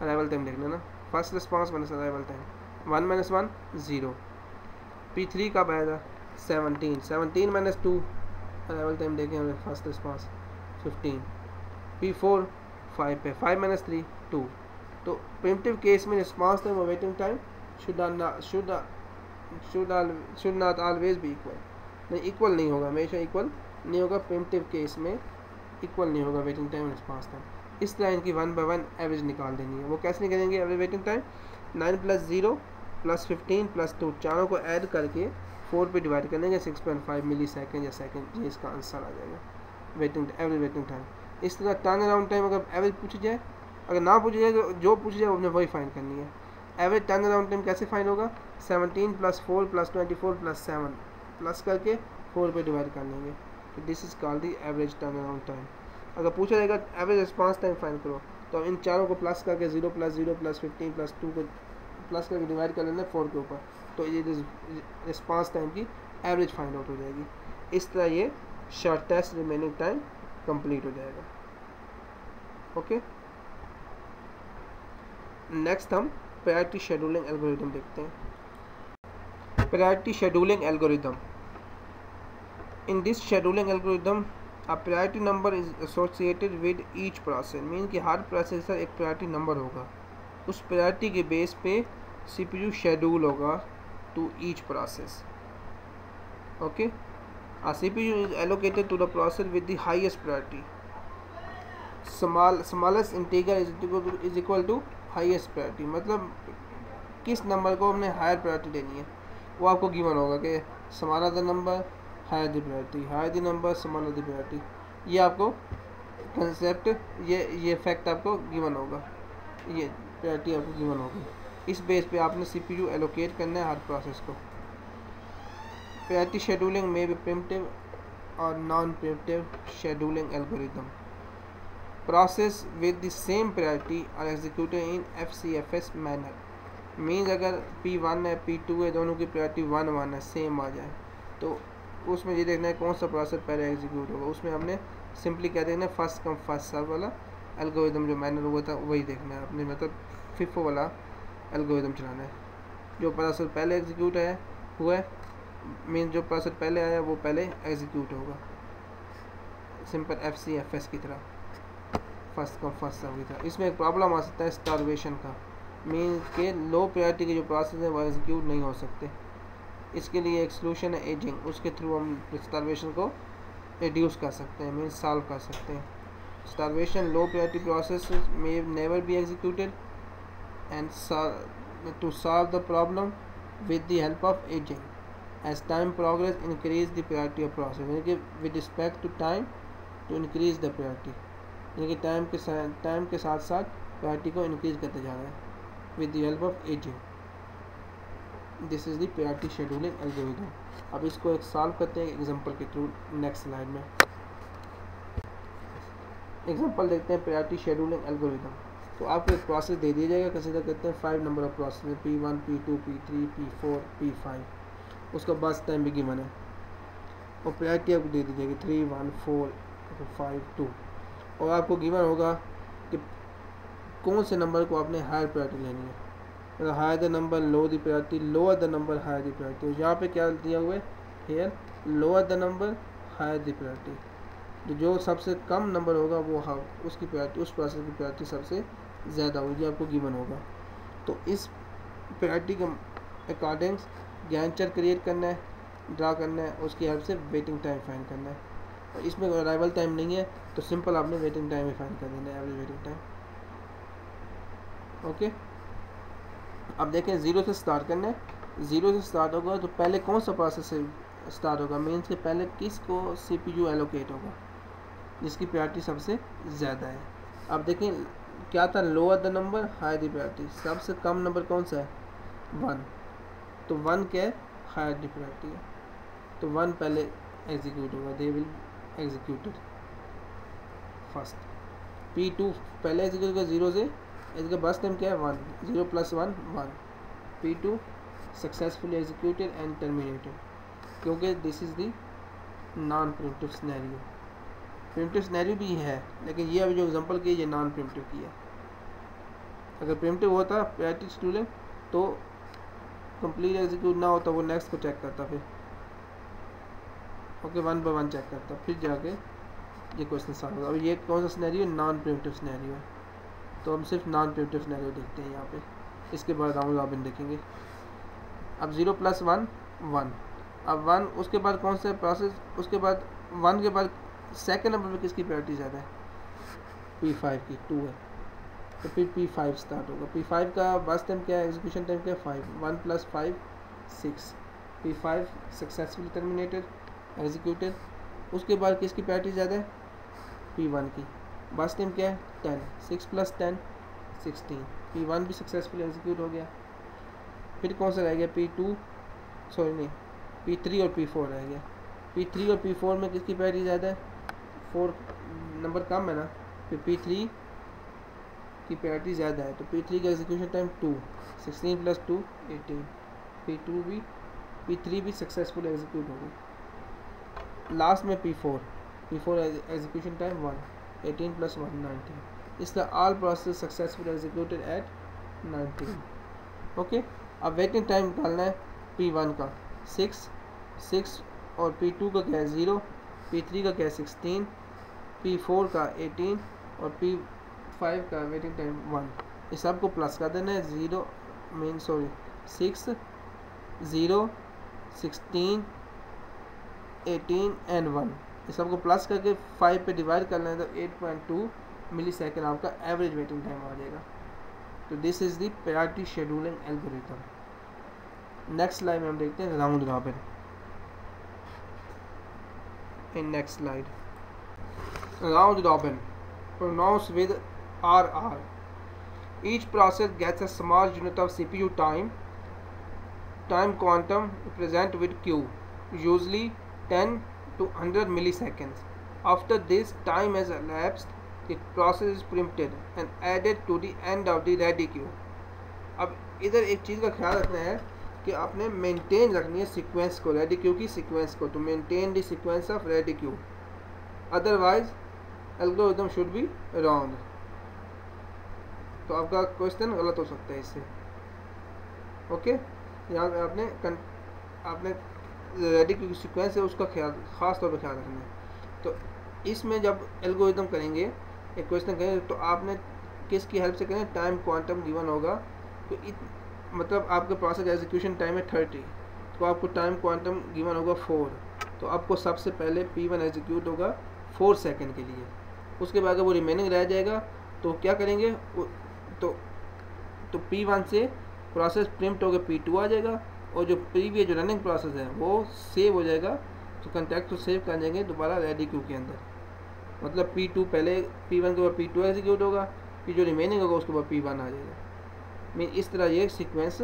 arrival time देखना ना। First response minus arrival time one minus one zero. P three कब आएगा seventeen seventeen minus two arrival time देखें first response fifteen P four five पे फाइव माइनस थ्री टू तो primitive case में response time और waiting time should should should should not always भी equal नहीं equal नहीं होगा, हमेशा इक्वल नहीं होगा प्रिमिटिव केस में इक्वल नहीं होगा वेटिंग टाइम रिस्पॉन्स टाइम इस तरह इनकी वन बाय वन एवरेज निकाल देनी है। वो कैसे निकालेंगे average waiting time nine plus zero plus fifteen plus two चारों को ऐड करके फोर पे डिवाइड कर देंगे six point five millisecond या सेकेंड ये इसका आंसर आ जाएगा। वेटिंग एवरेज वेटिंग टाइम इस तरह टर्न अराउंड टाइम अगर एवरेज पूछी जाए, अगर ना पूछी जाए तो जो पूछी जाए उन्हें वही फाइन करनी है। एवरेज टर्न अराउंड टाइम कैसे फाइन होगा? Seventeen plus four plus twenty four plus seven plus करके फोर पे डिवाइड कर लेंगे। तो this is call the average turn around time अगर पूछा जाएगा एवरेज रिस्पॉन्स टाइम फाइन करो तो इन चारों को प्लस करके zero plus zero plus fifteen plus two को प्लस करके डिवाइड कर लेना फोर के ऊपर। तो ये रिस्पॉन्स टाइम की एवरेज फाइंड आउट हो जाएगी। इस तरह ये short test remaining time complete हो जाएगा। ओके नेक्स्ट हम प्रायोरिटी शेड्यूलिंग एल्गोरिदम देखते हैं। Priority scheduling algorithm in this scheduling algorithm a priority number is associated with each process mean कि हर प्रोसेसर एक प्रायरिटी नंबर होगा। उस प्रायरिटी के बेस पे यू शेडूल होगा to each process okay a CPU is allocated to the process with the highest priority smallest integer is equal to highest priority मतलब किस नंबर को हमने हायर प्रायरिटी देनी है? वो आपको गिवन होगा कि smaller the number higher the priority higher the number smaller the priority ये आपको कंसेप्ट ये ये फैक्ट आपको गिवन होगा। ये प्रायोरिटी आपको गिवन होगी। इस बेस पे आपने सीपीयू एलोकेट करना है हर प्रोसेस को। प्रायोरिटी शेड्यूलिंग में भी प्रिमिटिव और non primitive scheduling algorithm process with the same priority are executed in FCFS manner. Means अगर P1 है P2 है, दोनों की प्रायोरिटी वन वन है सेम आ जाए। तो उसमें ये देखना है कौन सा प्रोसेस पहले एग्जीक्यूट होगा। उसमें हमने सिंपली क्या देखना है? फ़र्स्ट कम फ़र्स्ट सर्व वाला एल्गोरिदम जो मैनर हुआ था, वही देखना है। अपने मतलब फिफो वाला एल्गोरिदम चलाना है। जो प्रोसेस पहले एग्जीक्यूट है हुआ है मीन जो प्रोसेस पहले आया, वो पहले एग्जीक्यूट होगा। Simple F C F S की तरह। फ़र्स्ट कम फ़र्स्ट सर्व की तरह। इसमें एक प्रॉब्लम आ सकता है स्टारवेशन का। मीन के लो प्रायोरिटी के जो प्रोसेस हैं, वो एग्जीक्यूट नहीं हो सकते। इसके लिए एक सोल्यूशन है एजिंग उसके थ्रू हम स्टारवेशन को रिड्यूस कर सकते हैं मीन सॉल्व कर सकते हैं। Starvation low priority process may never be executed and to solve the problem with the help of aging as time progress increase the priority of process यानी कि with respect to time to increase the priority यानी कि time के time के साथ साथ priority को increase करते जा रहे हैं। With the help of aging this is the priority scheduling algorithm अब इसको एक सॉल्व करते हैं एग्जांपल के थ्रू नेक्स्ट स्लाइड में। एग्जांपल देखते हैं प्रायोरिटी शेड्यूलिंग एल्गोरिथम तो आपको एक प्रोसेस दे दिया जाएगा कंसिडर करते हैं five number of process P one P two P three P four P five उसका बस टाइम भी गिवन है। और प्रायोरिटी आपको दे दी जाएगी three one four five two और आपको गिवन होगा कि कौन से नंबर को आपने हायर प्रायोरिटी लेनी है। Higher the number, low the priority, lower the number higher the priority. यहाँ पे क्या दिया हुआ है? Higher lower the number higher the priority तो जो सबसे कम नंबर होगा वो हाँ उसकी प्रायोरिटी उस प्रोसेस की प्रायोरिटी सबसे ज़्यादा होगी, आपको गिवन होगा। तो इस प्रायोरिटी के अकॉर्डिंग गैंचर क्रिएट करना है ड्रा करना है, उसकी हेल्प से वेटिंग टाइम फाइन करना है। और इसमें अराइवल टाइम नहीं है तो सिंपल आपने वेटिंग टाइम ही फाइन कर देना है एवरेज वेटिंग टाइम ओके अब देखें ज़ीरो से स्टार्ट करना है। ज़ीरो से स्टार्ट होगा तो पहले कौन सा प्रोसेस स्टार्ट होगा? मीन्स के पहले किस को सी पी यू एलोकेट होगा? जिसकी प्रायोरिटी सबसे ज़्यादा है। अब देखें, क्या था? Lower the number higher the priority सबसे कम नंबर कौन सा है? वन तो वन क्या है? हायर द प्रायोरिटी है। तो वन पहले एग्जीक्यूट होगा। They will executed first P two पहले एग्जीक्यूट होगा ज़ीरो से इसका बस टाइम क्या है? One zero plus one one P two successfully executed and terminated क्योंकि this is the non preemptive scenario preemptive scenario भी है, लेकिन ये अभी जो एग्जांपल की ये नॉन प्रिमिटिव की है। अगर प्रिमिटिव होता प्रायोरिटी स्टूडेंट तो कंप्लीट एग्जीक्यूट ना होता, वो नेक्स्ट को चेक करता फिर। Okay one by one check करता, फिर जाके ये क्वेश्चन सॉल्व होगा। अब ये कौन सा स्नैरियो नॉन प्रिमिटिव स्नैरियो है। तो हम सिर्फ़ नॉन प्रिमिटिव स्नैरियो देखते हैं यहाँ पे। इसके बाद राउंड रॉबिन देखेंगे। अब ज़ीरो प्लस वन वन अब वन उसके बाद कौन सा प्रोसेस उसके बाद वन के बाद सेकेंड नंबर पर किसकी प्रायोरिटी ज़्यादा है? पी फाइव की टू है। तो फिर पी फाइव स्टार्ट होगा। पी फाइव का बस टाइम क्या है? एग्जीक्यूशन टाइम क्या है? Five one plus five six P five successfully terminated executed उसके बाद किसकी प्रायोरिटी ज़्यादा है? पी वन की। बस टाइम क्या है? Ten six plus ten sixteen P one भी सक्सेसफुली एग्जीक्यूट हो गया। फिर कौन सा रह गया? पी टू सॉरी नहीं पी थ्री और पी फोर रह गया। पी थ्री और पी फोर में किसकी प्रायोरिटी ज़्यादा है? फोर नंबर कम है ना? फिर पी थ्री की प्रायोरिटी ज़्यादा है तो पी थ्री का execution time two sixteen plus two eighteen P two भी पी थ्री भी सक्सेसफुल एग्जीक्यूट हो गई लास्ट में P four P four execution time one eighteen plus one nineteen इसका all process successful executed at nineteen okay अब waiting time निकालना है P one का. सिक्स सिक्स और पी टू का क्या है ज़ीरो पी थ्री का क्या है सिक्सटीन पी फोर का एटीन और पी फाइव का वेटिंग टाइम वन इस सबको प्लस कर देना है. Zero mean sorry six zero sixteen eighteen and one इस सबको प्लस करके फाइव पे डिवाइड करना है तो eight point two millisecond आपका एवरेज वेटिंग टाइम आ जाएगा। तो this is the priority scheduling algorithm next line में हम देखते हैं round robin in next slide round robin pronounce with R R each process gets a small unit of C time time quantum present with Q usually ten to 100 millisecond after this time is elapsed the process is preempted and added to the end of the ready queue. अब इधर एक चीज़ का ख्याल रखना है कि आपने maintain रखनी है सीक्वेंस को रेडी क्यू की सीक्वेंस को to maintain the sequence of ready queue otherwise algorithm should be wrong तो आपका क्वेश्चन गलत हो सकता है इससे। ओके यहाँ आपने आपने रेडी क्यू की सीक्वेंस है, उसका ख्याल, ख़ास तौर पर ख्याल रखना है। तो इसमें जब एल्गोरिथम करेंगे एक क्वेश्चन करेंगे तो आपने किसकी हेल्प से करें? टाइम क्वांटम गिवन होगा। तो इत, मतलब आपके प्रोसेस एग्जीक्यूशन टाइम है थर्टी तो आपको टाइम क्वांटम गिवन होगा फोर तो आपको सबसे पहले पी वन एग्जीक्यूट होगा फोर सेकेंड के लिए। उसके बाद अगर वो रिमेनिंग रह जाएगा तो क्या करेंगे? तो तो पी वन से प्रोसेस प्रिम्प्ट होकर पी टू आ जाएगा और जो प्रीवियस जो रनिंग प्रोसेस है वो सेव हो जाएगा। तो कंटेक्ट को सेव कर देंगे दोबारा रेडी क्यू के अंदर। मतलब पी टू पहले पी वन के बाद पी टू एग्जीक्यूट होगा? फिर जो रिमेनिंग होगा, उसके बाद पी वन आ जाएगा। मीन इस तरह ये सीक्वेंस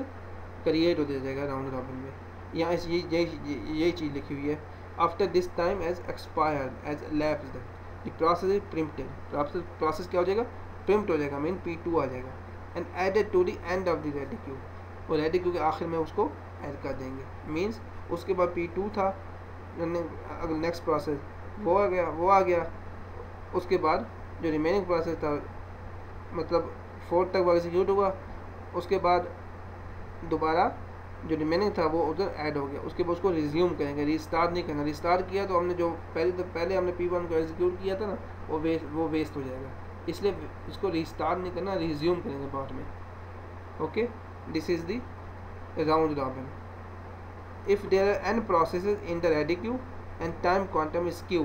क्रिएट हो जाएगा राउंड रॉबिन में। यहाँ इस, ये यही चीज़ लिखी हुई है। After this time as expire as lapse process is preempted process क्या हो जाएगा? प्रिम्प्ट हो जाएगा मीन पी टू आ जाएगा। And added to the end of the ready queue और रेडी क्यू के आखिर में उसको ऐड कर देंगे। मीन्स उसके बाद पी टू था। अगर नेक्स्ट प्रोसेस वो आ गया, वो आ गया। उसके बाद जो रिमेनिंग प्रोसेस था मतलब फोर्थ तक वो एग्जीक्यूट हुआ, उसके बाद दोबारा जो रिमेनिंग था, वो उधर ऐड हो गया। उसके बाद उसको रिज्यूम करेंगे रिस्टार्ट नहीं करना। रिस्टार्ट किया तो हमने जो पहले तो पहले हमने पी वन को एग्जीक्यूट किया था ना, वो वेस्ट वो वेस्ट हो जाएगा। इसलिए इसको रिस्टार्ट नहीं करना रिज्यूम करेंगे बाद में। Okay this is the round robin there are n processes in the ready queue and time quantum is q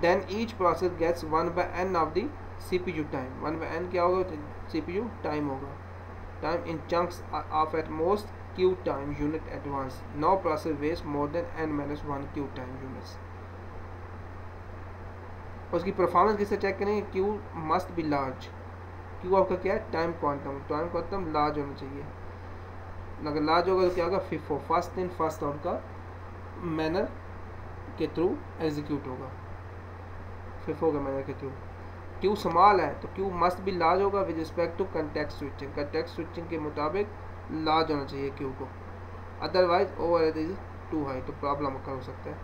then each process gets 1 by n of the CPU time 1 by n क्या होगा CPU time होगा time in chunks of at most q time unit at once no process waste more than n minus 1 q time units उसकी performance किससे check करेंगे Q must be large Q आपका क्या है time quantum time quantum large होना चाहिए अगर large होगा तो क्या होगा FIFO first in first out का मैनर के थ्रू एग्जीक्यूट होगा फिफो के मैनर के थ्रू क्यू स्मॉल है तो क्यू मस्ट भी लार्ज होगा with respect to context switching context switching के मुताबिक लार्ज होना चाहिए क्यू को। Otherwise over is too high तो प्रॉब्लम अकर हो सकता है।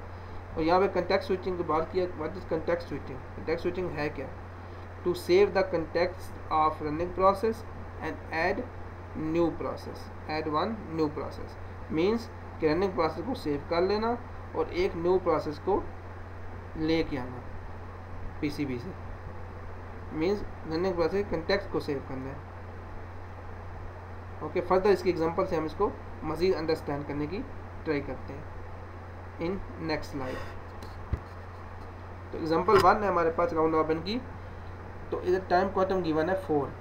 और यहाँ पे कंटेक्ट स्विचिंग की बात किया what is context switching context switching है क्या? To save the context of running process and add new process add one new process means कि रनिंग प्रोसेस को सेव कर लेना और एक न्यू प्रोसेस को लेके आना। पीसीबी से। मीन्स रनिंग प्रोसेस कंटेक्ट को सेव करना है। ओके फर्दर इसकी एग्जांपल से हम इसको मज़ीद अंडरस्टैंड करने की ट्राई करते हैं। इन नेक्स्ट स्लाइड तो एग्जांपल वन है हमारे पास राउंड रॉबिन की। तो इधर टाइम क्वांटम गिवन है फोर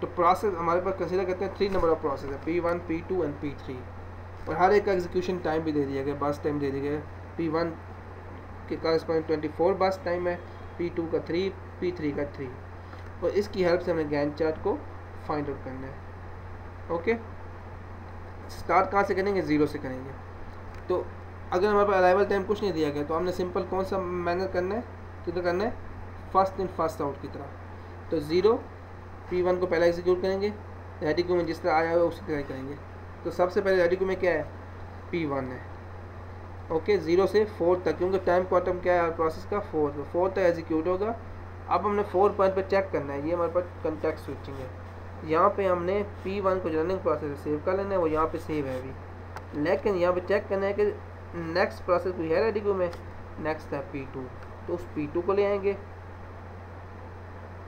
तो प्रोसेस हमारे पास कंसिडर करते हैं थ्री नंबर ऑफ़ प्रोसेस है। P one P two and P three और हर एक का एग्जीक्यूशन टाइम भी दे दिया गया बस टाइम दे दिया गया। पी वन के corresponding twenty four burst time है पी टू का थ्री पी थ्री का थ्री और इसकी हेल्प से हमें गैन चार्ट को फाइंड आउट करना है। ओके स्टार्ट कहाँ से करेंगे? ज़ीरो से करेंगे। तो अगर हमारे पास अराइवल टाइम कुछ नहीं दिया गया तो हमने सिंपल कौन सा मैनर करना है? किधर करना है? फ़र्स्ट इन फ़र्स्ट आउट की तरह। तो ज़ीरो पी वन को पहले एग्जीक्यूट करेंगे। रेडिको में जिस तरह आया हुआ उसी तरह करेंगे। तो सबसे पहले रेडिको में क्या है? पी वन है। ओके ज़ीरो से फोर तक, क्योंकि टाइम क्वांटम क्या है? प्रोसेस का फोर तो फोर तक एग्जीक्यूट होगा। अब हमने फोर पॉइंट पर चेक करना है। ये हमारे पास कंटेक्ट स्विचिंग है। यहाँ पे हमने पी वन को रनिंग प्रोसेस सेव कर लेना है, वो यहाँ पे सेव है अभी। लेकिन यहाँ पे चेक करना है कि नेक्स्ट प्रोसेस कोई है रेडी रेडिको में? नेक्स्ट है पी टू तो उस पी टू को ले आएँगे।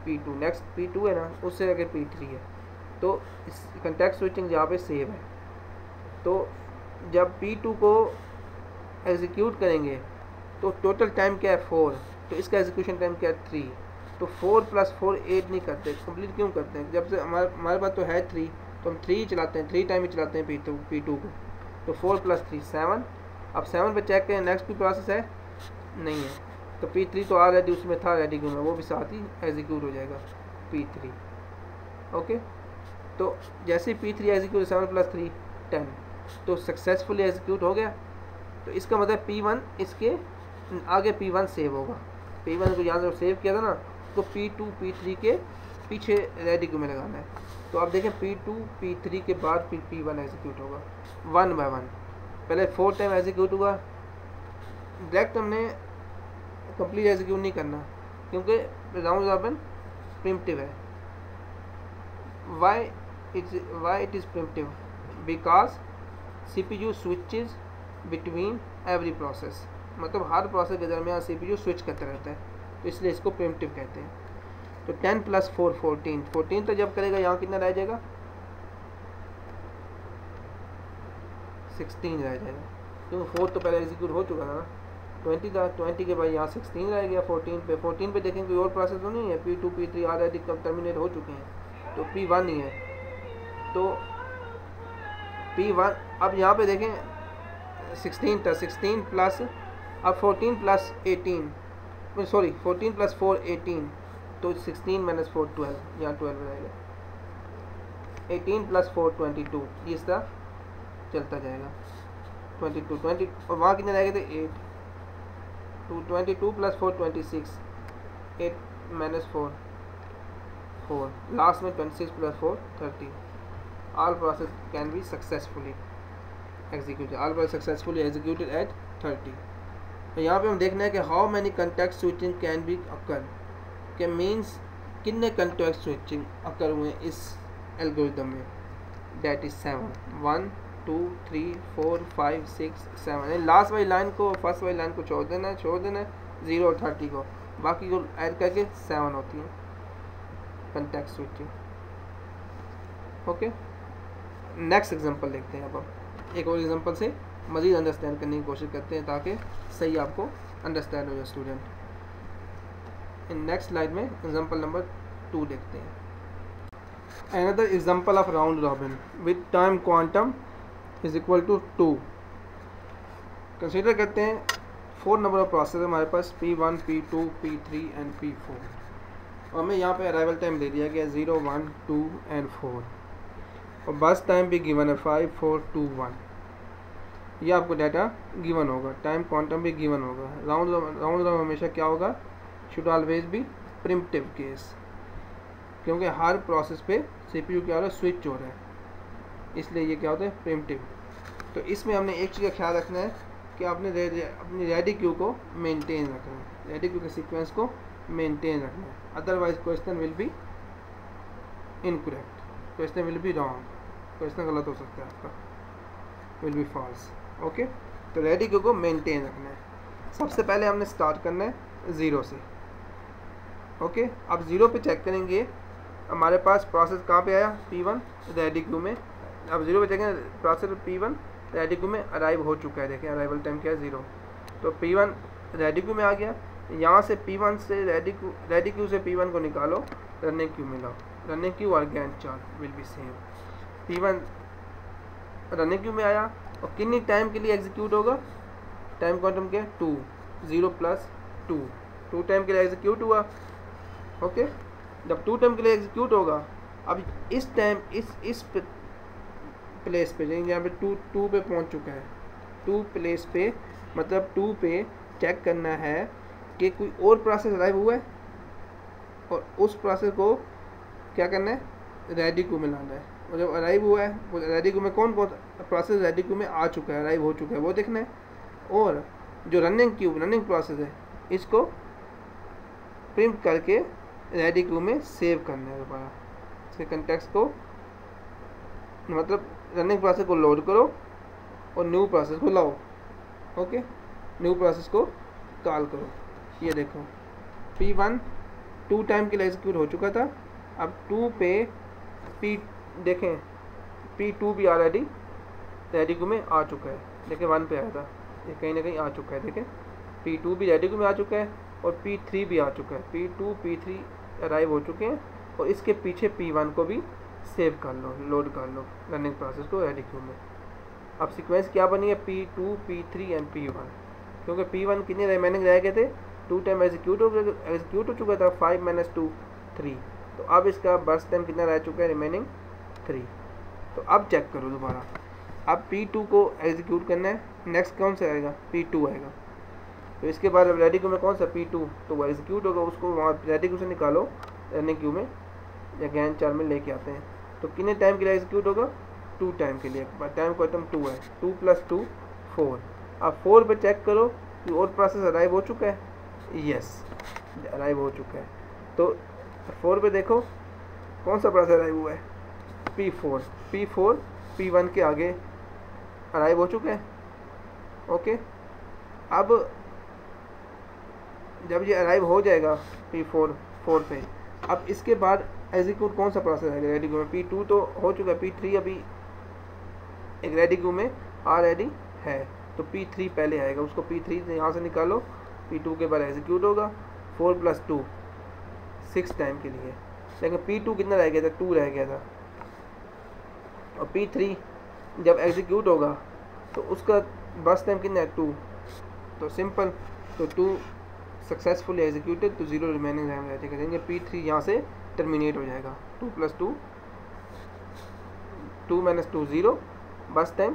P two next P two है ना? उससे अगर पी थ्री है। तो इस कंटेक्ट स्विचिंग यहाँ पे सेव है। तो जब पी टू को एग्जीक्यूट करेंगे तो टोटल टाइम क्या है? फोर तो इसका एग्जीक्यूशन टाइम क्या है? थ्री तो फोर प्लस फोर एट नहीं करते कंप्लीट क्यों करते हैं? जब से हमारे हमारे पास तो है थ्री तो हम थ्री चलाते हैं थ्री टाइम ही चलाते हैं पी टू पी टू को। तो फोर प्लस थ्री सेवन अब सेवन पे चेक करें नेक्स्ट भी प्रोसेस है? नहीं है। तो पी थ्री तो ऑलरेडी उसमें था रेडी क्यों वो भी साथ ही एग्जीक्यूट हो जाएगा पी थ्री ओके तो जैसे P three execute seven plus three ten तो सक्सेसफुली एग्जीक्यूट हो गया। तो इसका मतलब पी वन इसके आगे पी वन सेव होगा। पी वन को यहाँ से सेव किया था ना तो पी टू पी थ्री के पीछे रेडी को में लगाना है। तो आप देखें पी टू पी थ्री के बाद फिर पी वन एग्जीक्यूट होगा। वन बाय वन पहले फोर टाइम एग्जीक्यूट हुआ। डायरेक्ट हमने कंप्लीट एग्जीक्यूट नहीं करना, क्योंकि राउंड रॉबिन प्रिमटिव है। Why why it is preemptive because C P U switches between every process मतलब हर प्रोसेस के दरमियान सी पी यू स्विच करता रहता है तो इसलिए इसको प्रिमिटिव कहते हैं। तो ten plus four fourteen fourteen तो जब करेगा, यहाँ कितना रह जाएगा? सिक्सटीन रह जाएगा। क्योंकि फोर तो पहले एग्जीक्यूट हो चुका था ना। ट्वेंटी था ट्वेंटी के बाद यहाँ सिक्सटीन रह गया फोर्टीन पे। फोर्टीन पे देखें कोई और प्रोसेस तो नहीं है। P two P three already कब टर्मिनेट हो चुके हैं। तो पी वन ही है। तो पी वन अब यहाँ पे देखें सिक्सटीन था सिक्सटीन प्लस अब fourteen plus eighteen sorry fourteen plus four eighteen तो सिक्सटीन माइनस फोर ट्वेल्व यहाँ ट्वेल्व रहेगा eighteen plus four twenty two ये इसका चलता जाएगा. ट्वेंटी टू ट्वेंटी और वहाँ कितने रहेंगे थे eight two twenty two plus four twenty six eight minus four four last में twenty six plus four thirty all process can be successfully executed. All process successfully executed at 30 तो यहाँ पे हम देखना है कि how many context switching can be occur के means कितने कंटेक्ट स्विचिंग अकर हुए इस एल्गोरिदम में? That is seven one two three four five six seven last वाली लाइन को फ़र्स्ट वाली लाइन को छोड़ देना है, छोड़ देना है ज़ीरो और थर्टी को। बाकी को ऐड करके सेवन होती हैं context switching okay next example देखते हैं अब हम। एक और एग्जांपल से मज़ीद अंडरस्टैंड करने की कोशिश करते हैं ताकि सही आपको अंडरस्टैंड हो जाए स्टूडेंट इन नेक्स्ट स्लाइड में एग्जांपल नंबर टू देखते हैं। Another example of round robin with time quantum is equal to two consider करते हैं फोर नंबर ऑफ़ प्रोसेस हमारे पास P1, P2, P3 and P4 और हमें यहाँ पे अराइवल टाइम दे दिया गया zero one two and four और बस टाइम भी गिवन है फाइव फोर टू वन ये आपको डाटा गिवन होगा। टाइम क्वांटम भी गिवन होगा। राउंड राउंड राउंड हमेशा क्या होगा? Should always be primitive case क्योंकि हर प्रोसेस पे सीपीयू क्या हो रहा है स्विच हो रहा है। इसलिए ये क्या होता है? प्रिमटिव तो इसमें हमने एक चीज़ का ख्याल रखना है कि आपने रे, अपनी रेडी क्यू को मेंटेन रखना है। रेडी क्यू के सीक्वेंस को मेंटेन रखना है। Otherwise question will be incorrect question will be wrong question गलत हो सकता है आपका। विल बी फॉल्स ओके तो रेडी क्यू को मेंटेन रखना है। सबसे पहले हमने स्टार्ट करना है ज़ीरो से। ओके अब ज़ीरो पे चेक करेंगे। हमारे पास प्रोसेस कहाँ पे आया? पी वन रेडी क्यू में। अब ज़ीरो पे चेक करें process P one ready queue में अराइव हो चुका है। देखें अराइवल टाइम क्या है? ज़ीरो तो पी वन रेडी क्यू में आ गया। यहाँ से पी वन से रेडी क्यू रेडी क्यू से पी वन को निकालो। रनिंग क्यू में लाओ। रनिंग क्यू और Gantt chart will be same P one running queue में आया। और कितनी टाइम के लिए एग्जीक्यूट होगा? टाइम क्वांटम के two zero plus two two time के लिए एग्जीक्यूट हुआ। ओके जब टू टाइम के लिए एग्जीक्यूट होगा अब इस टाइम इस इस प्लेस पे यहाँ पे टू टू पे पहुँच चुका है। टू प्लेस पे मतलब टू पे चेक करना है कि कोई और प्रोसेस अराइव हुआ है। और उस प्रोसेस को क्या करना है? रेडी को में लाना है। और जब अराइव हुआ है, वो रेडी को में कौन कौन प्रोसेस रेडी को में आ चुका है अराइव हो चुका है, वो देखना है। और जो रनिंग क्यूब रनिंग प्रोसेस है, इसको प्रिंट करके रेडी क्यू में सेव करना है दोबारा। इसके कंटेक्स को मतलब रनिंग प्रोसेस को लोड करो और न्यू प्रोसेस को लाओ ओके न्यू प्रोसेस को कॉल करो। ये देखो पी वन टू टाइम के लिए एग्जीक्यूट हो चुका था। अब टू पे पी देखें पी टू भी ऑलरेडी रेडी क्यू में आ चुका है। देखिए, वन पे आया था। ये कहीं ना कहीं आ चुका है देखें पी टू भी रेडी क्यू में आ चुका है और पी थ्री भी आ चुका है। P two P three arrive हो चुके हैं और इसके पीछे पी वन को भी सेव कर लो लोड कर लो रनिंग प्रोसेस को रेडी क्यू में। अब सीक्वेंस क्या बनी है? P two P three and P one क्योंकि पी वन कितने रिमेनिंग रह गए थे। टू टाइम एग्जीक्यूट हो एग्जीक्यूट हो चुका था। फाइव माइनस टू थ्री तो अब इसका बर्स्ट टाइम कितना रह चुका है? रिमेनिंग थ्री तो अब चेक करो दोबारा। अब पी टू को एग्जीक्यूट करना है। नेक्स्ट कौन सा आएगा? पी टू आएगा। तो इसके बाद रेडी क्यू में कौन सा पी टू तो वो एग्जीक्यूट होगा, उसको वहाँ रेडी क्यू से निकालो रनिंग क्यू में, या गैन चार में लेके आते हैं। तो कितने टाइम के लिए एग्जीक्यूट होगा? टू टाइम के लिए। टाइम को आइटम टू है। टू प्लस टू फोर अब फोर पर चेक करो कि और प्रोसेस अराइव हो चुका है? यस अराइव हो चुका है। तो फोर पे देखो, कौन सा प्रोसेस अराइव हुआ है? P four P four P one के आगे अराइव हो चुके हैं। ओके? अब जब ये अराइव हो जाएगा पी फोर फोर पे, अब इसके बाद एग्जीक्यूट कौन सा प्रोसेस है? रेडी क्यू में पी टू तो हो चुका है। पी थ्री अभी एक रेडी क्यू में ऑलरेडी है। तो पी थ्री पहले आएगा। उसको पी थ्री यहाँ से निकालो। पी टू के बाद एग्जीक्यूट होगा। Four plus two six time के लिए। लेकिन पी टू कितना रह गया था? टू रह गया था। और पी थ्री जब एग्जीक्यूट होगा तो उसका बस टाइम कितना है? टू तो सिंपल तो टू सक्सेसफुली एग्जीक्यूटेड तो ज़ीरो रिमेनिंग रैम रहते करेंगे पी थ्री यहाँ से टर्मिनेट हो जाएगा। Two plus two two minus two zero burst time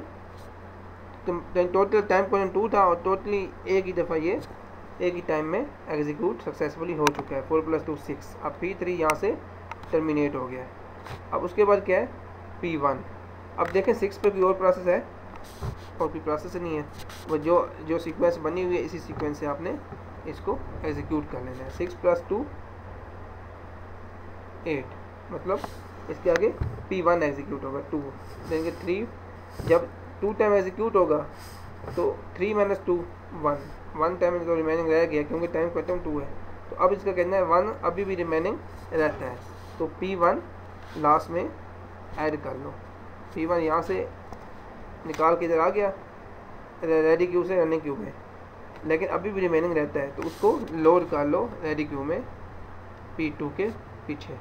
total time question two था और टोटली एक ही दफ़ा ये, एक ही टाइम में एग्जीक्यूट सक्सेसफुली हो चुका है। फोर प्लस टू सिक्स अब पी थ्री यहाँ से टर्मिनेट हो गया है। अब उसके बाद क्या है? पी वन अब देखें सिक्स पे भी और प्रोसेस है। और कोई प्रोसेस नहीं है। वो जो जो सीक्वेंस बनी हुई है, इसी सीक्वेंस से आपने इसको एग्जीक्यूट कर लेना है। सिक्स प्लस टू एट मतलब इसके आगे पी वन एग्जीक्यूट होगा टू देंगे थ्री जब टू टाइम एग्जीक्यूट होगा तो three minus two one one time तो रिमेनिंग रह गया, क्योंकि टाइम खत्म टू है। तो अब इसका कहना है वन अभी भी रिमेनिंग रहता है। तो पी वन लास्ट में ऐड कर लो। पी वन यहाँ से निकाल के इधर आ गया। रेडी क्यू से रनिंग क्यू में। लेकिन अभी भी रिमेनिंग रहता है तो उसको लोड कर लो रेडी क्यू में पी टू के पीछे।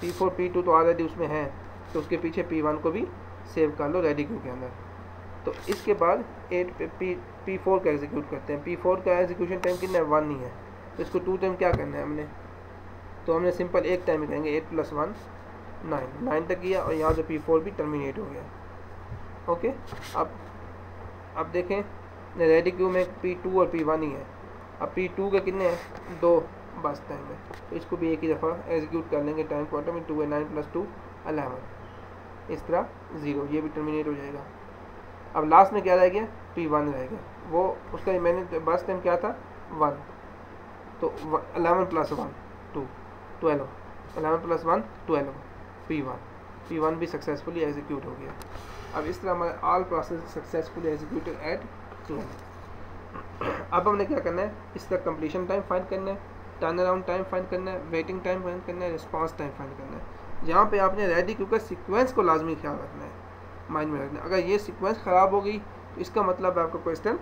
पी फोर पी टू तो ऑलरेडी उसमें है तो उसके पीछे पी वन को भी सेव कर लो रेडी क्यू के अंदर। तो इसके बाद एट पे पी पी फोर का एग्जीक्यूट करते हैं। पी फोर का एग्जीक्यूशन टाइम कितना है? वन ही है। तो इसको टू टाइम क्या करना है हमने? तो हमने सिंपल एक टाइम ही करेंगे eight plus one nine nine तक किया और यहाँ से पी फोर भी टर्मिनेट हो गया। ओके अब अब देखें रेडी क्यू में पी टू और पी वन ही है। अब पी टू के कितने हैं? दो बस टाइम है। तो इसको भी एक ही दफ़ा एग्जीक्यूट कर लेंगे टाइम क्वार्टर में टू है नाइन प्लस टू अलेवन इस तरह ज़ीरो ये भी टर्मिनेट हो जाएगा। अब लास्ट में क्या रह गया? पी वन रह गया। वो, उसका मैंने बस टाइम क्या था? वन तो eleven plus one two twelve eleven plus one twelve P one P one भी सक्सेसफुली एग्जीक्यूट हो गया। अब इस तरह हमारे all process successfully execute eight twelve अब हमने क्या करना है? इसका कंप्लीशन टाइम फाइंड करना है टर्न अराउंड टाइम फाइंड करना है वेटिंग टाइम फाइंड करना है रिस्पॉन्स टाइम फाइंड करना है। यहाँ पे आपने रेडी क्योंकि सीक्वेंस को लाजमी ख्याल रखना है। माइंड में रखना है। अगर ये सीक्वेंस ख़राब हो गई तो इसका मतलब आपका क्वेश्चन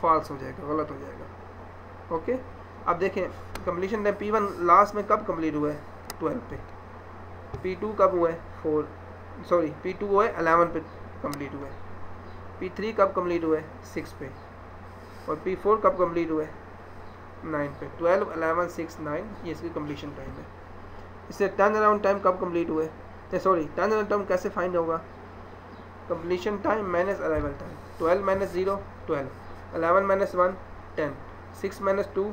फॉल्स हो जाएगा, गलत हो जाएगा। ओके अब देखें completion time P one last में कब कंप्लीट हुआ है? ट्वेल्व पे। पी टू कब हुआ है फोर सॉरी पी टू हुआ है अलेवन पे कंप्लीट हुआ है पी थ्री कब कंप्लीट हुआ है सिक्स पे। और पी फोर कब कंप्लीट हुआ है नाइन पे। ट्वेल्व अलेवन सिक्स नाइन ये इसकी कम्प्लीशन टाइम है। इससे टर्न अराउंड टाइम कब कंप्लीट हुए? सॉरी टर्न अराउंड टाइम कैसे फाइंड होगा? Completion time minus arrival time twelve minus zero twelve eleven minus one ten six minus two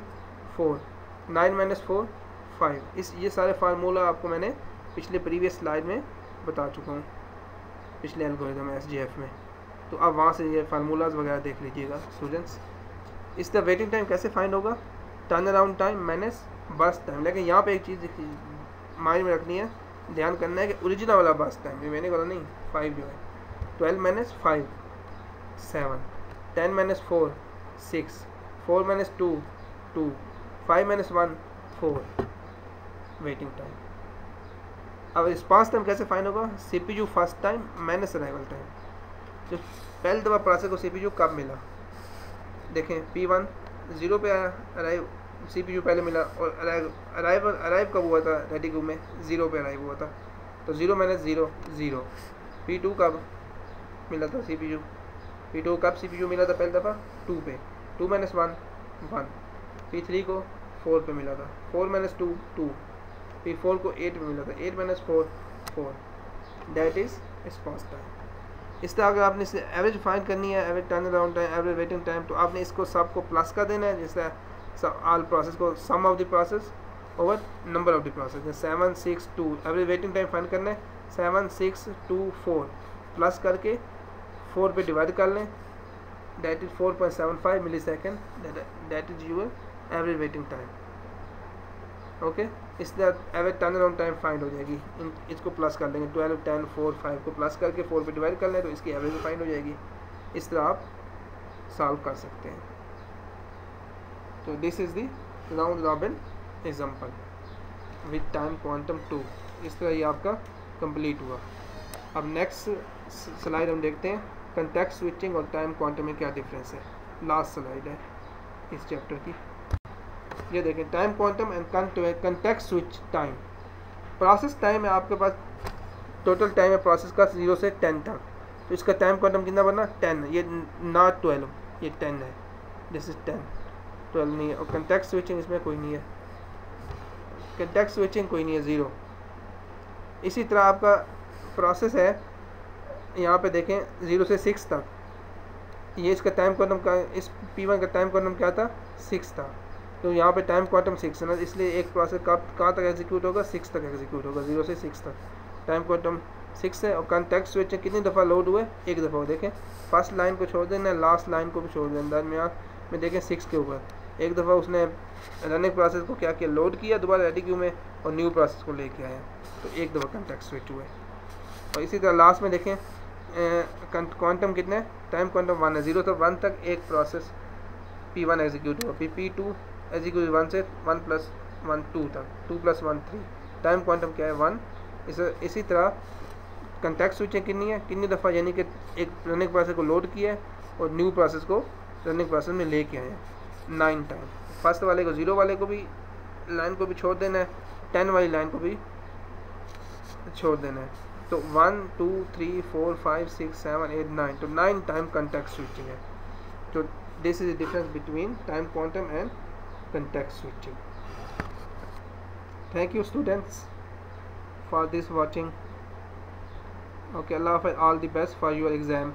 four nine minus four five इस, ये सारे formula आपको मैंने पिछले प्रीवियस स्लाइड में बता चुका हूँ, पिछले एल्गोरिदम एस जी एफ़ में। तो आप वहाँ से ये फार्मूलाज वगैरह देख लीजिएगा स्टूडेंट्स इसका वेटिंग टाइम कैसे फाइंड होगा? Turn around time minus burst time लेकिन यहाँ पे एक चीज़ माइंड में रखनी है, ध्यान करना है कि ओरिजिनल वाला बस टाइम ये मैंने बोला नहीं फाइव जो है। Twelve minus five seven ten minus four six four minus two two five minus one four waiting time अब रिस्पॉन्स टाइम कैसे फाइन होगा? C P U first time minus arrival time जो पहले दफ़ा प्रोसेस को C P U कब मिला? देखें पी वन ज़ीरो पे आया अराइव सी पी यू पहले मिला और अराइव अराइव अराइव कब हुआ था? रेडी में? ज़ीरो पे अराइव हुआ था। तो zero minus zero zero P two कब मिला था C P U P two कब सी पी यू मिला था पहली दफ़ा? टू पे। Two minus one one P three को फोर पे मिला था। Four minus two two P four को एट में मिला था। Eight minus four four that is response time इस तरह अगर आपने इसे एवरेज फाइंड करनी है average turn around time average waiting time तो आपने इसको सबको प्लस कर देना है जैसे ऑल प्रोसेस को sum of the process over number of the process seven six two average waiting time find करना है seven six two four plus करके फोर पे डिवाइड कर लें। That is four point seven five millisecond that is your average waiting time okay इस तरह average turn around time find हो जाएगी। इन, इसको प्लस कर देंगे। ट्वेल्व टेन फोर फाइव को प्लस करके फोर पे डिवाइड कर लें तो इसकी एवरेज फाइंड हो जाएगी। इस तरह आप सॉल्व कर सकते हैं। तो this is the round robin example with time quantum two इस तरह ये आपका कंप्लीट हुआ। अब नेक्स्ट स्लाइड हम देखते हैं। कंटेक्ट स्विचिंग और टाइम क्वांटम में क्या डिफरेंस है। लास्ट स्लाइड है इस चैप्टर की। ये देखें time quantum and context switch time process time है आपके पास टोटल टाइम है प्रोसेस का ज़ीरो से टेन तक। तो इसका टाइम क्वांटम कितना बना? टेन ये नॉट ट्वेल्व ये टेन है। दिस इज़ टेन ट्वेल्व नहीं है। और कंटेक्ट स्विचिंग इसमें कोई नहीं है। कंटेक्ट स्विचिंग कोई नहीं है ज़ीरो इसी तरह आपका प्रोसेस है, यहाँ पे देखें ज़ीरो से सिक्स तक। ये इसका टाइम क्वांटम का, इस पी वन का टाइम क्वांटम क्या था? सिक्स था। तो यहाँ पे टाइम क्वांटम सिक्स है ना, इसलिए एक प्रोसेस कब कहाँ तक एग्जीक्यूट होगा? सिक्स तक एग्जीक्यूट होगा ज़ीरो से सिक्स तक। टाइम क्वांटम सिक्स है और कंटेक्ट स्विच कितनी दफ़ा लोड हुए एक दफ़ा देखें। फ़र्स्ट लाइन को छोड़ देना लास्ट लाइन को भी छोड़ देना दरमियान में देखें सिक्स के ऊपर। एक दफ़ा उसने रनिंग प्रोसेस को क्या किया? लोड किया दोबारा रेडी क्यू में और न्यू प्रोसेस को लेके आया। तो एक दफ़ा कंटेक्ट स्विच हुए और इसी तरह लास्ट में देखें क्वांटम कितने? टाइम क्वांटम वन है। ज़ीरो से वन तक एक प्रोसेस पी वन एग्जीक्यूट हुआ। फिर पी टू एग्जीक्यूट वन से वन प्लस वन टू तक two plus one three time quantum क्या है? वन इस, इसी तरह कंटेक्ट स्विचें कितनी है? कितनी दफ़ा यानी कि एक रनिंग प्रोसेस को लोड किया है और न्यू प्रोसेस को रनिंग प्रोसेस में लेके आए हैं। नाइन टाइम फ़र्स्ट वाले को ज़ीरो वाले को भी लाइन को भी छोड़ देना है। टेन वाली लाइन को भी छोड़ देना है। तो one two three four five six seven eight nine तो नाइन टाइम कंटेक्ट स्विचिंग है। तो this is the difference between time quantum and context switching. Thank you students for this watching. Okay allah all the best for your exam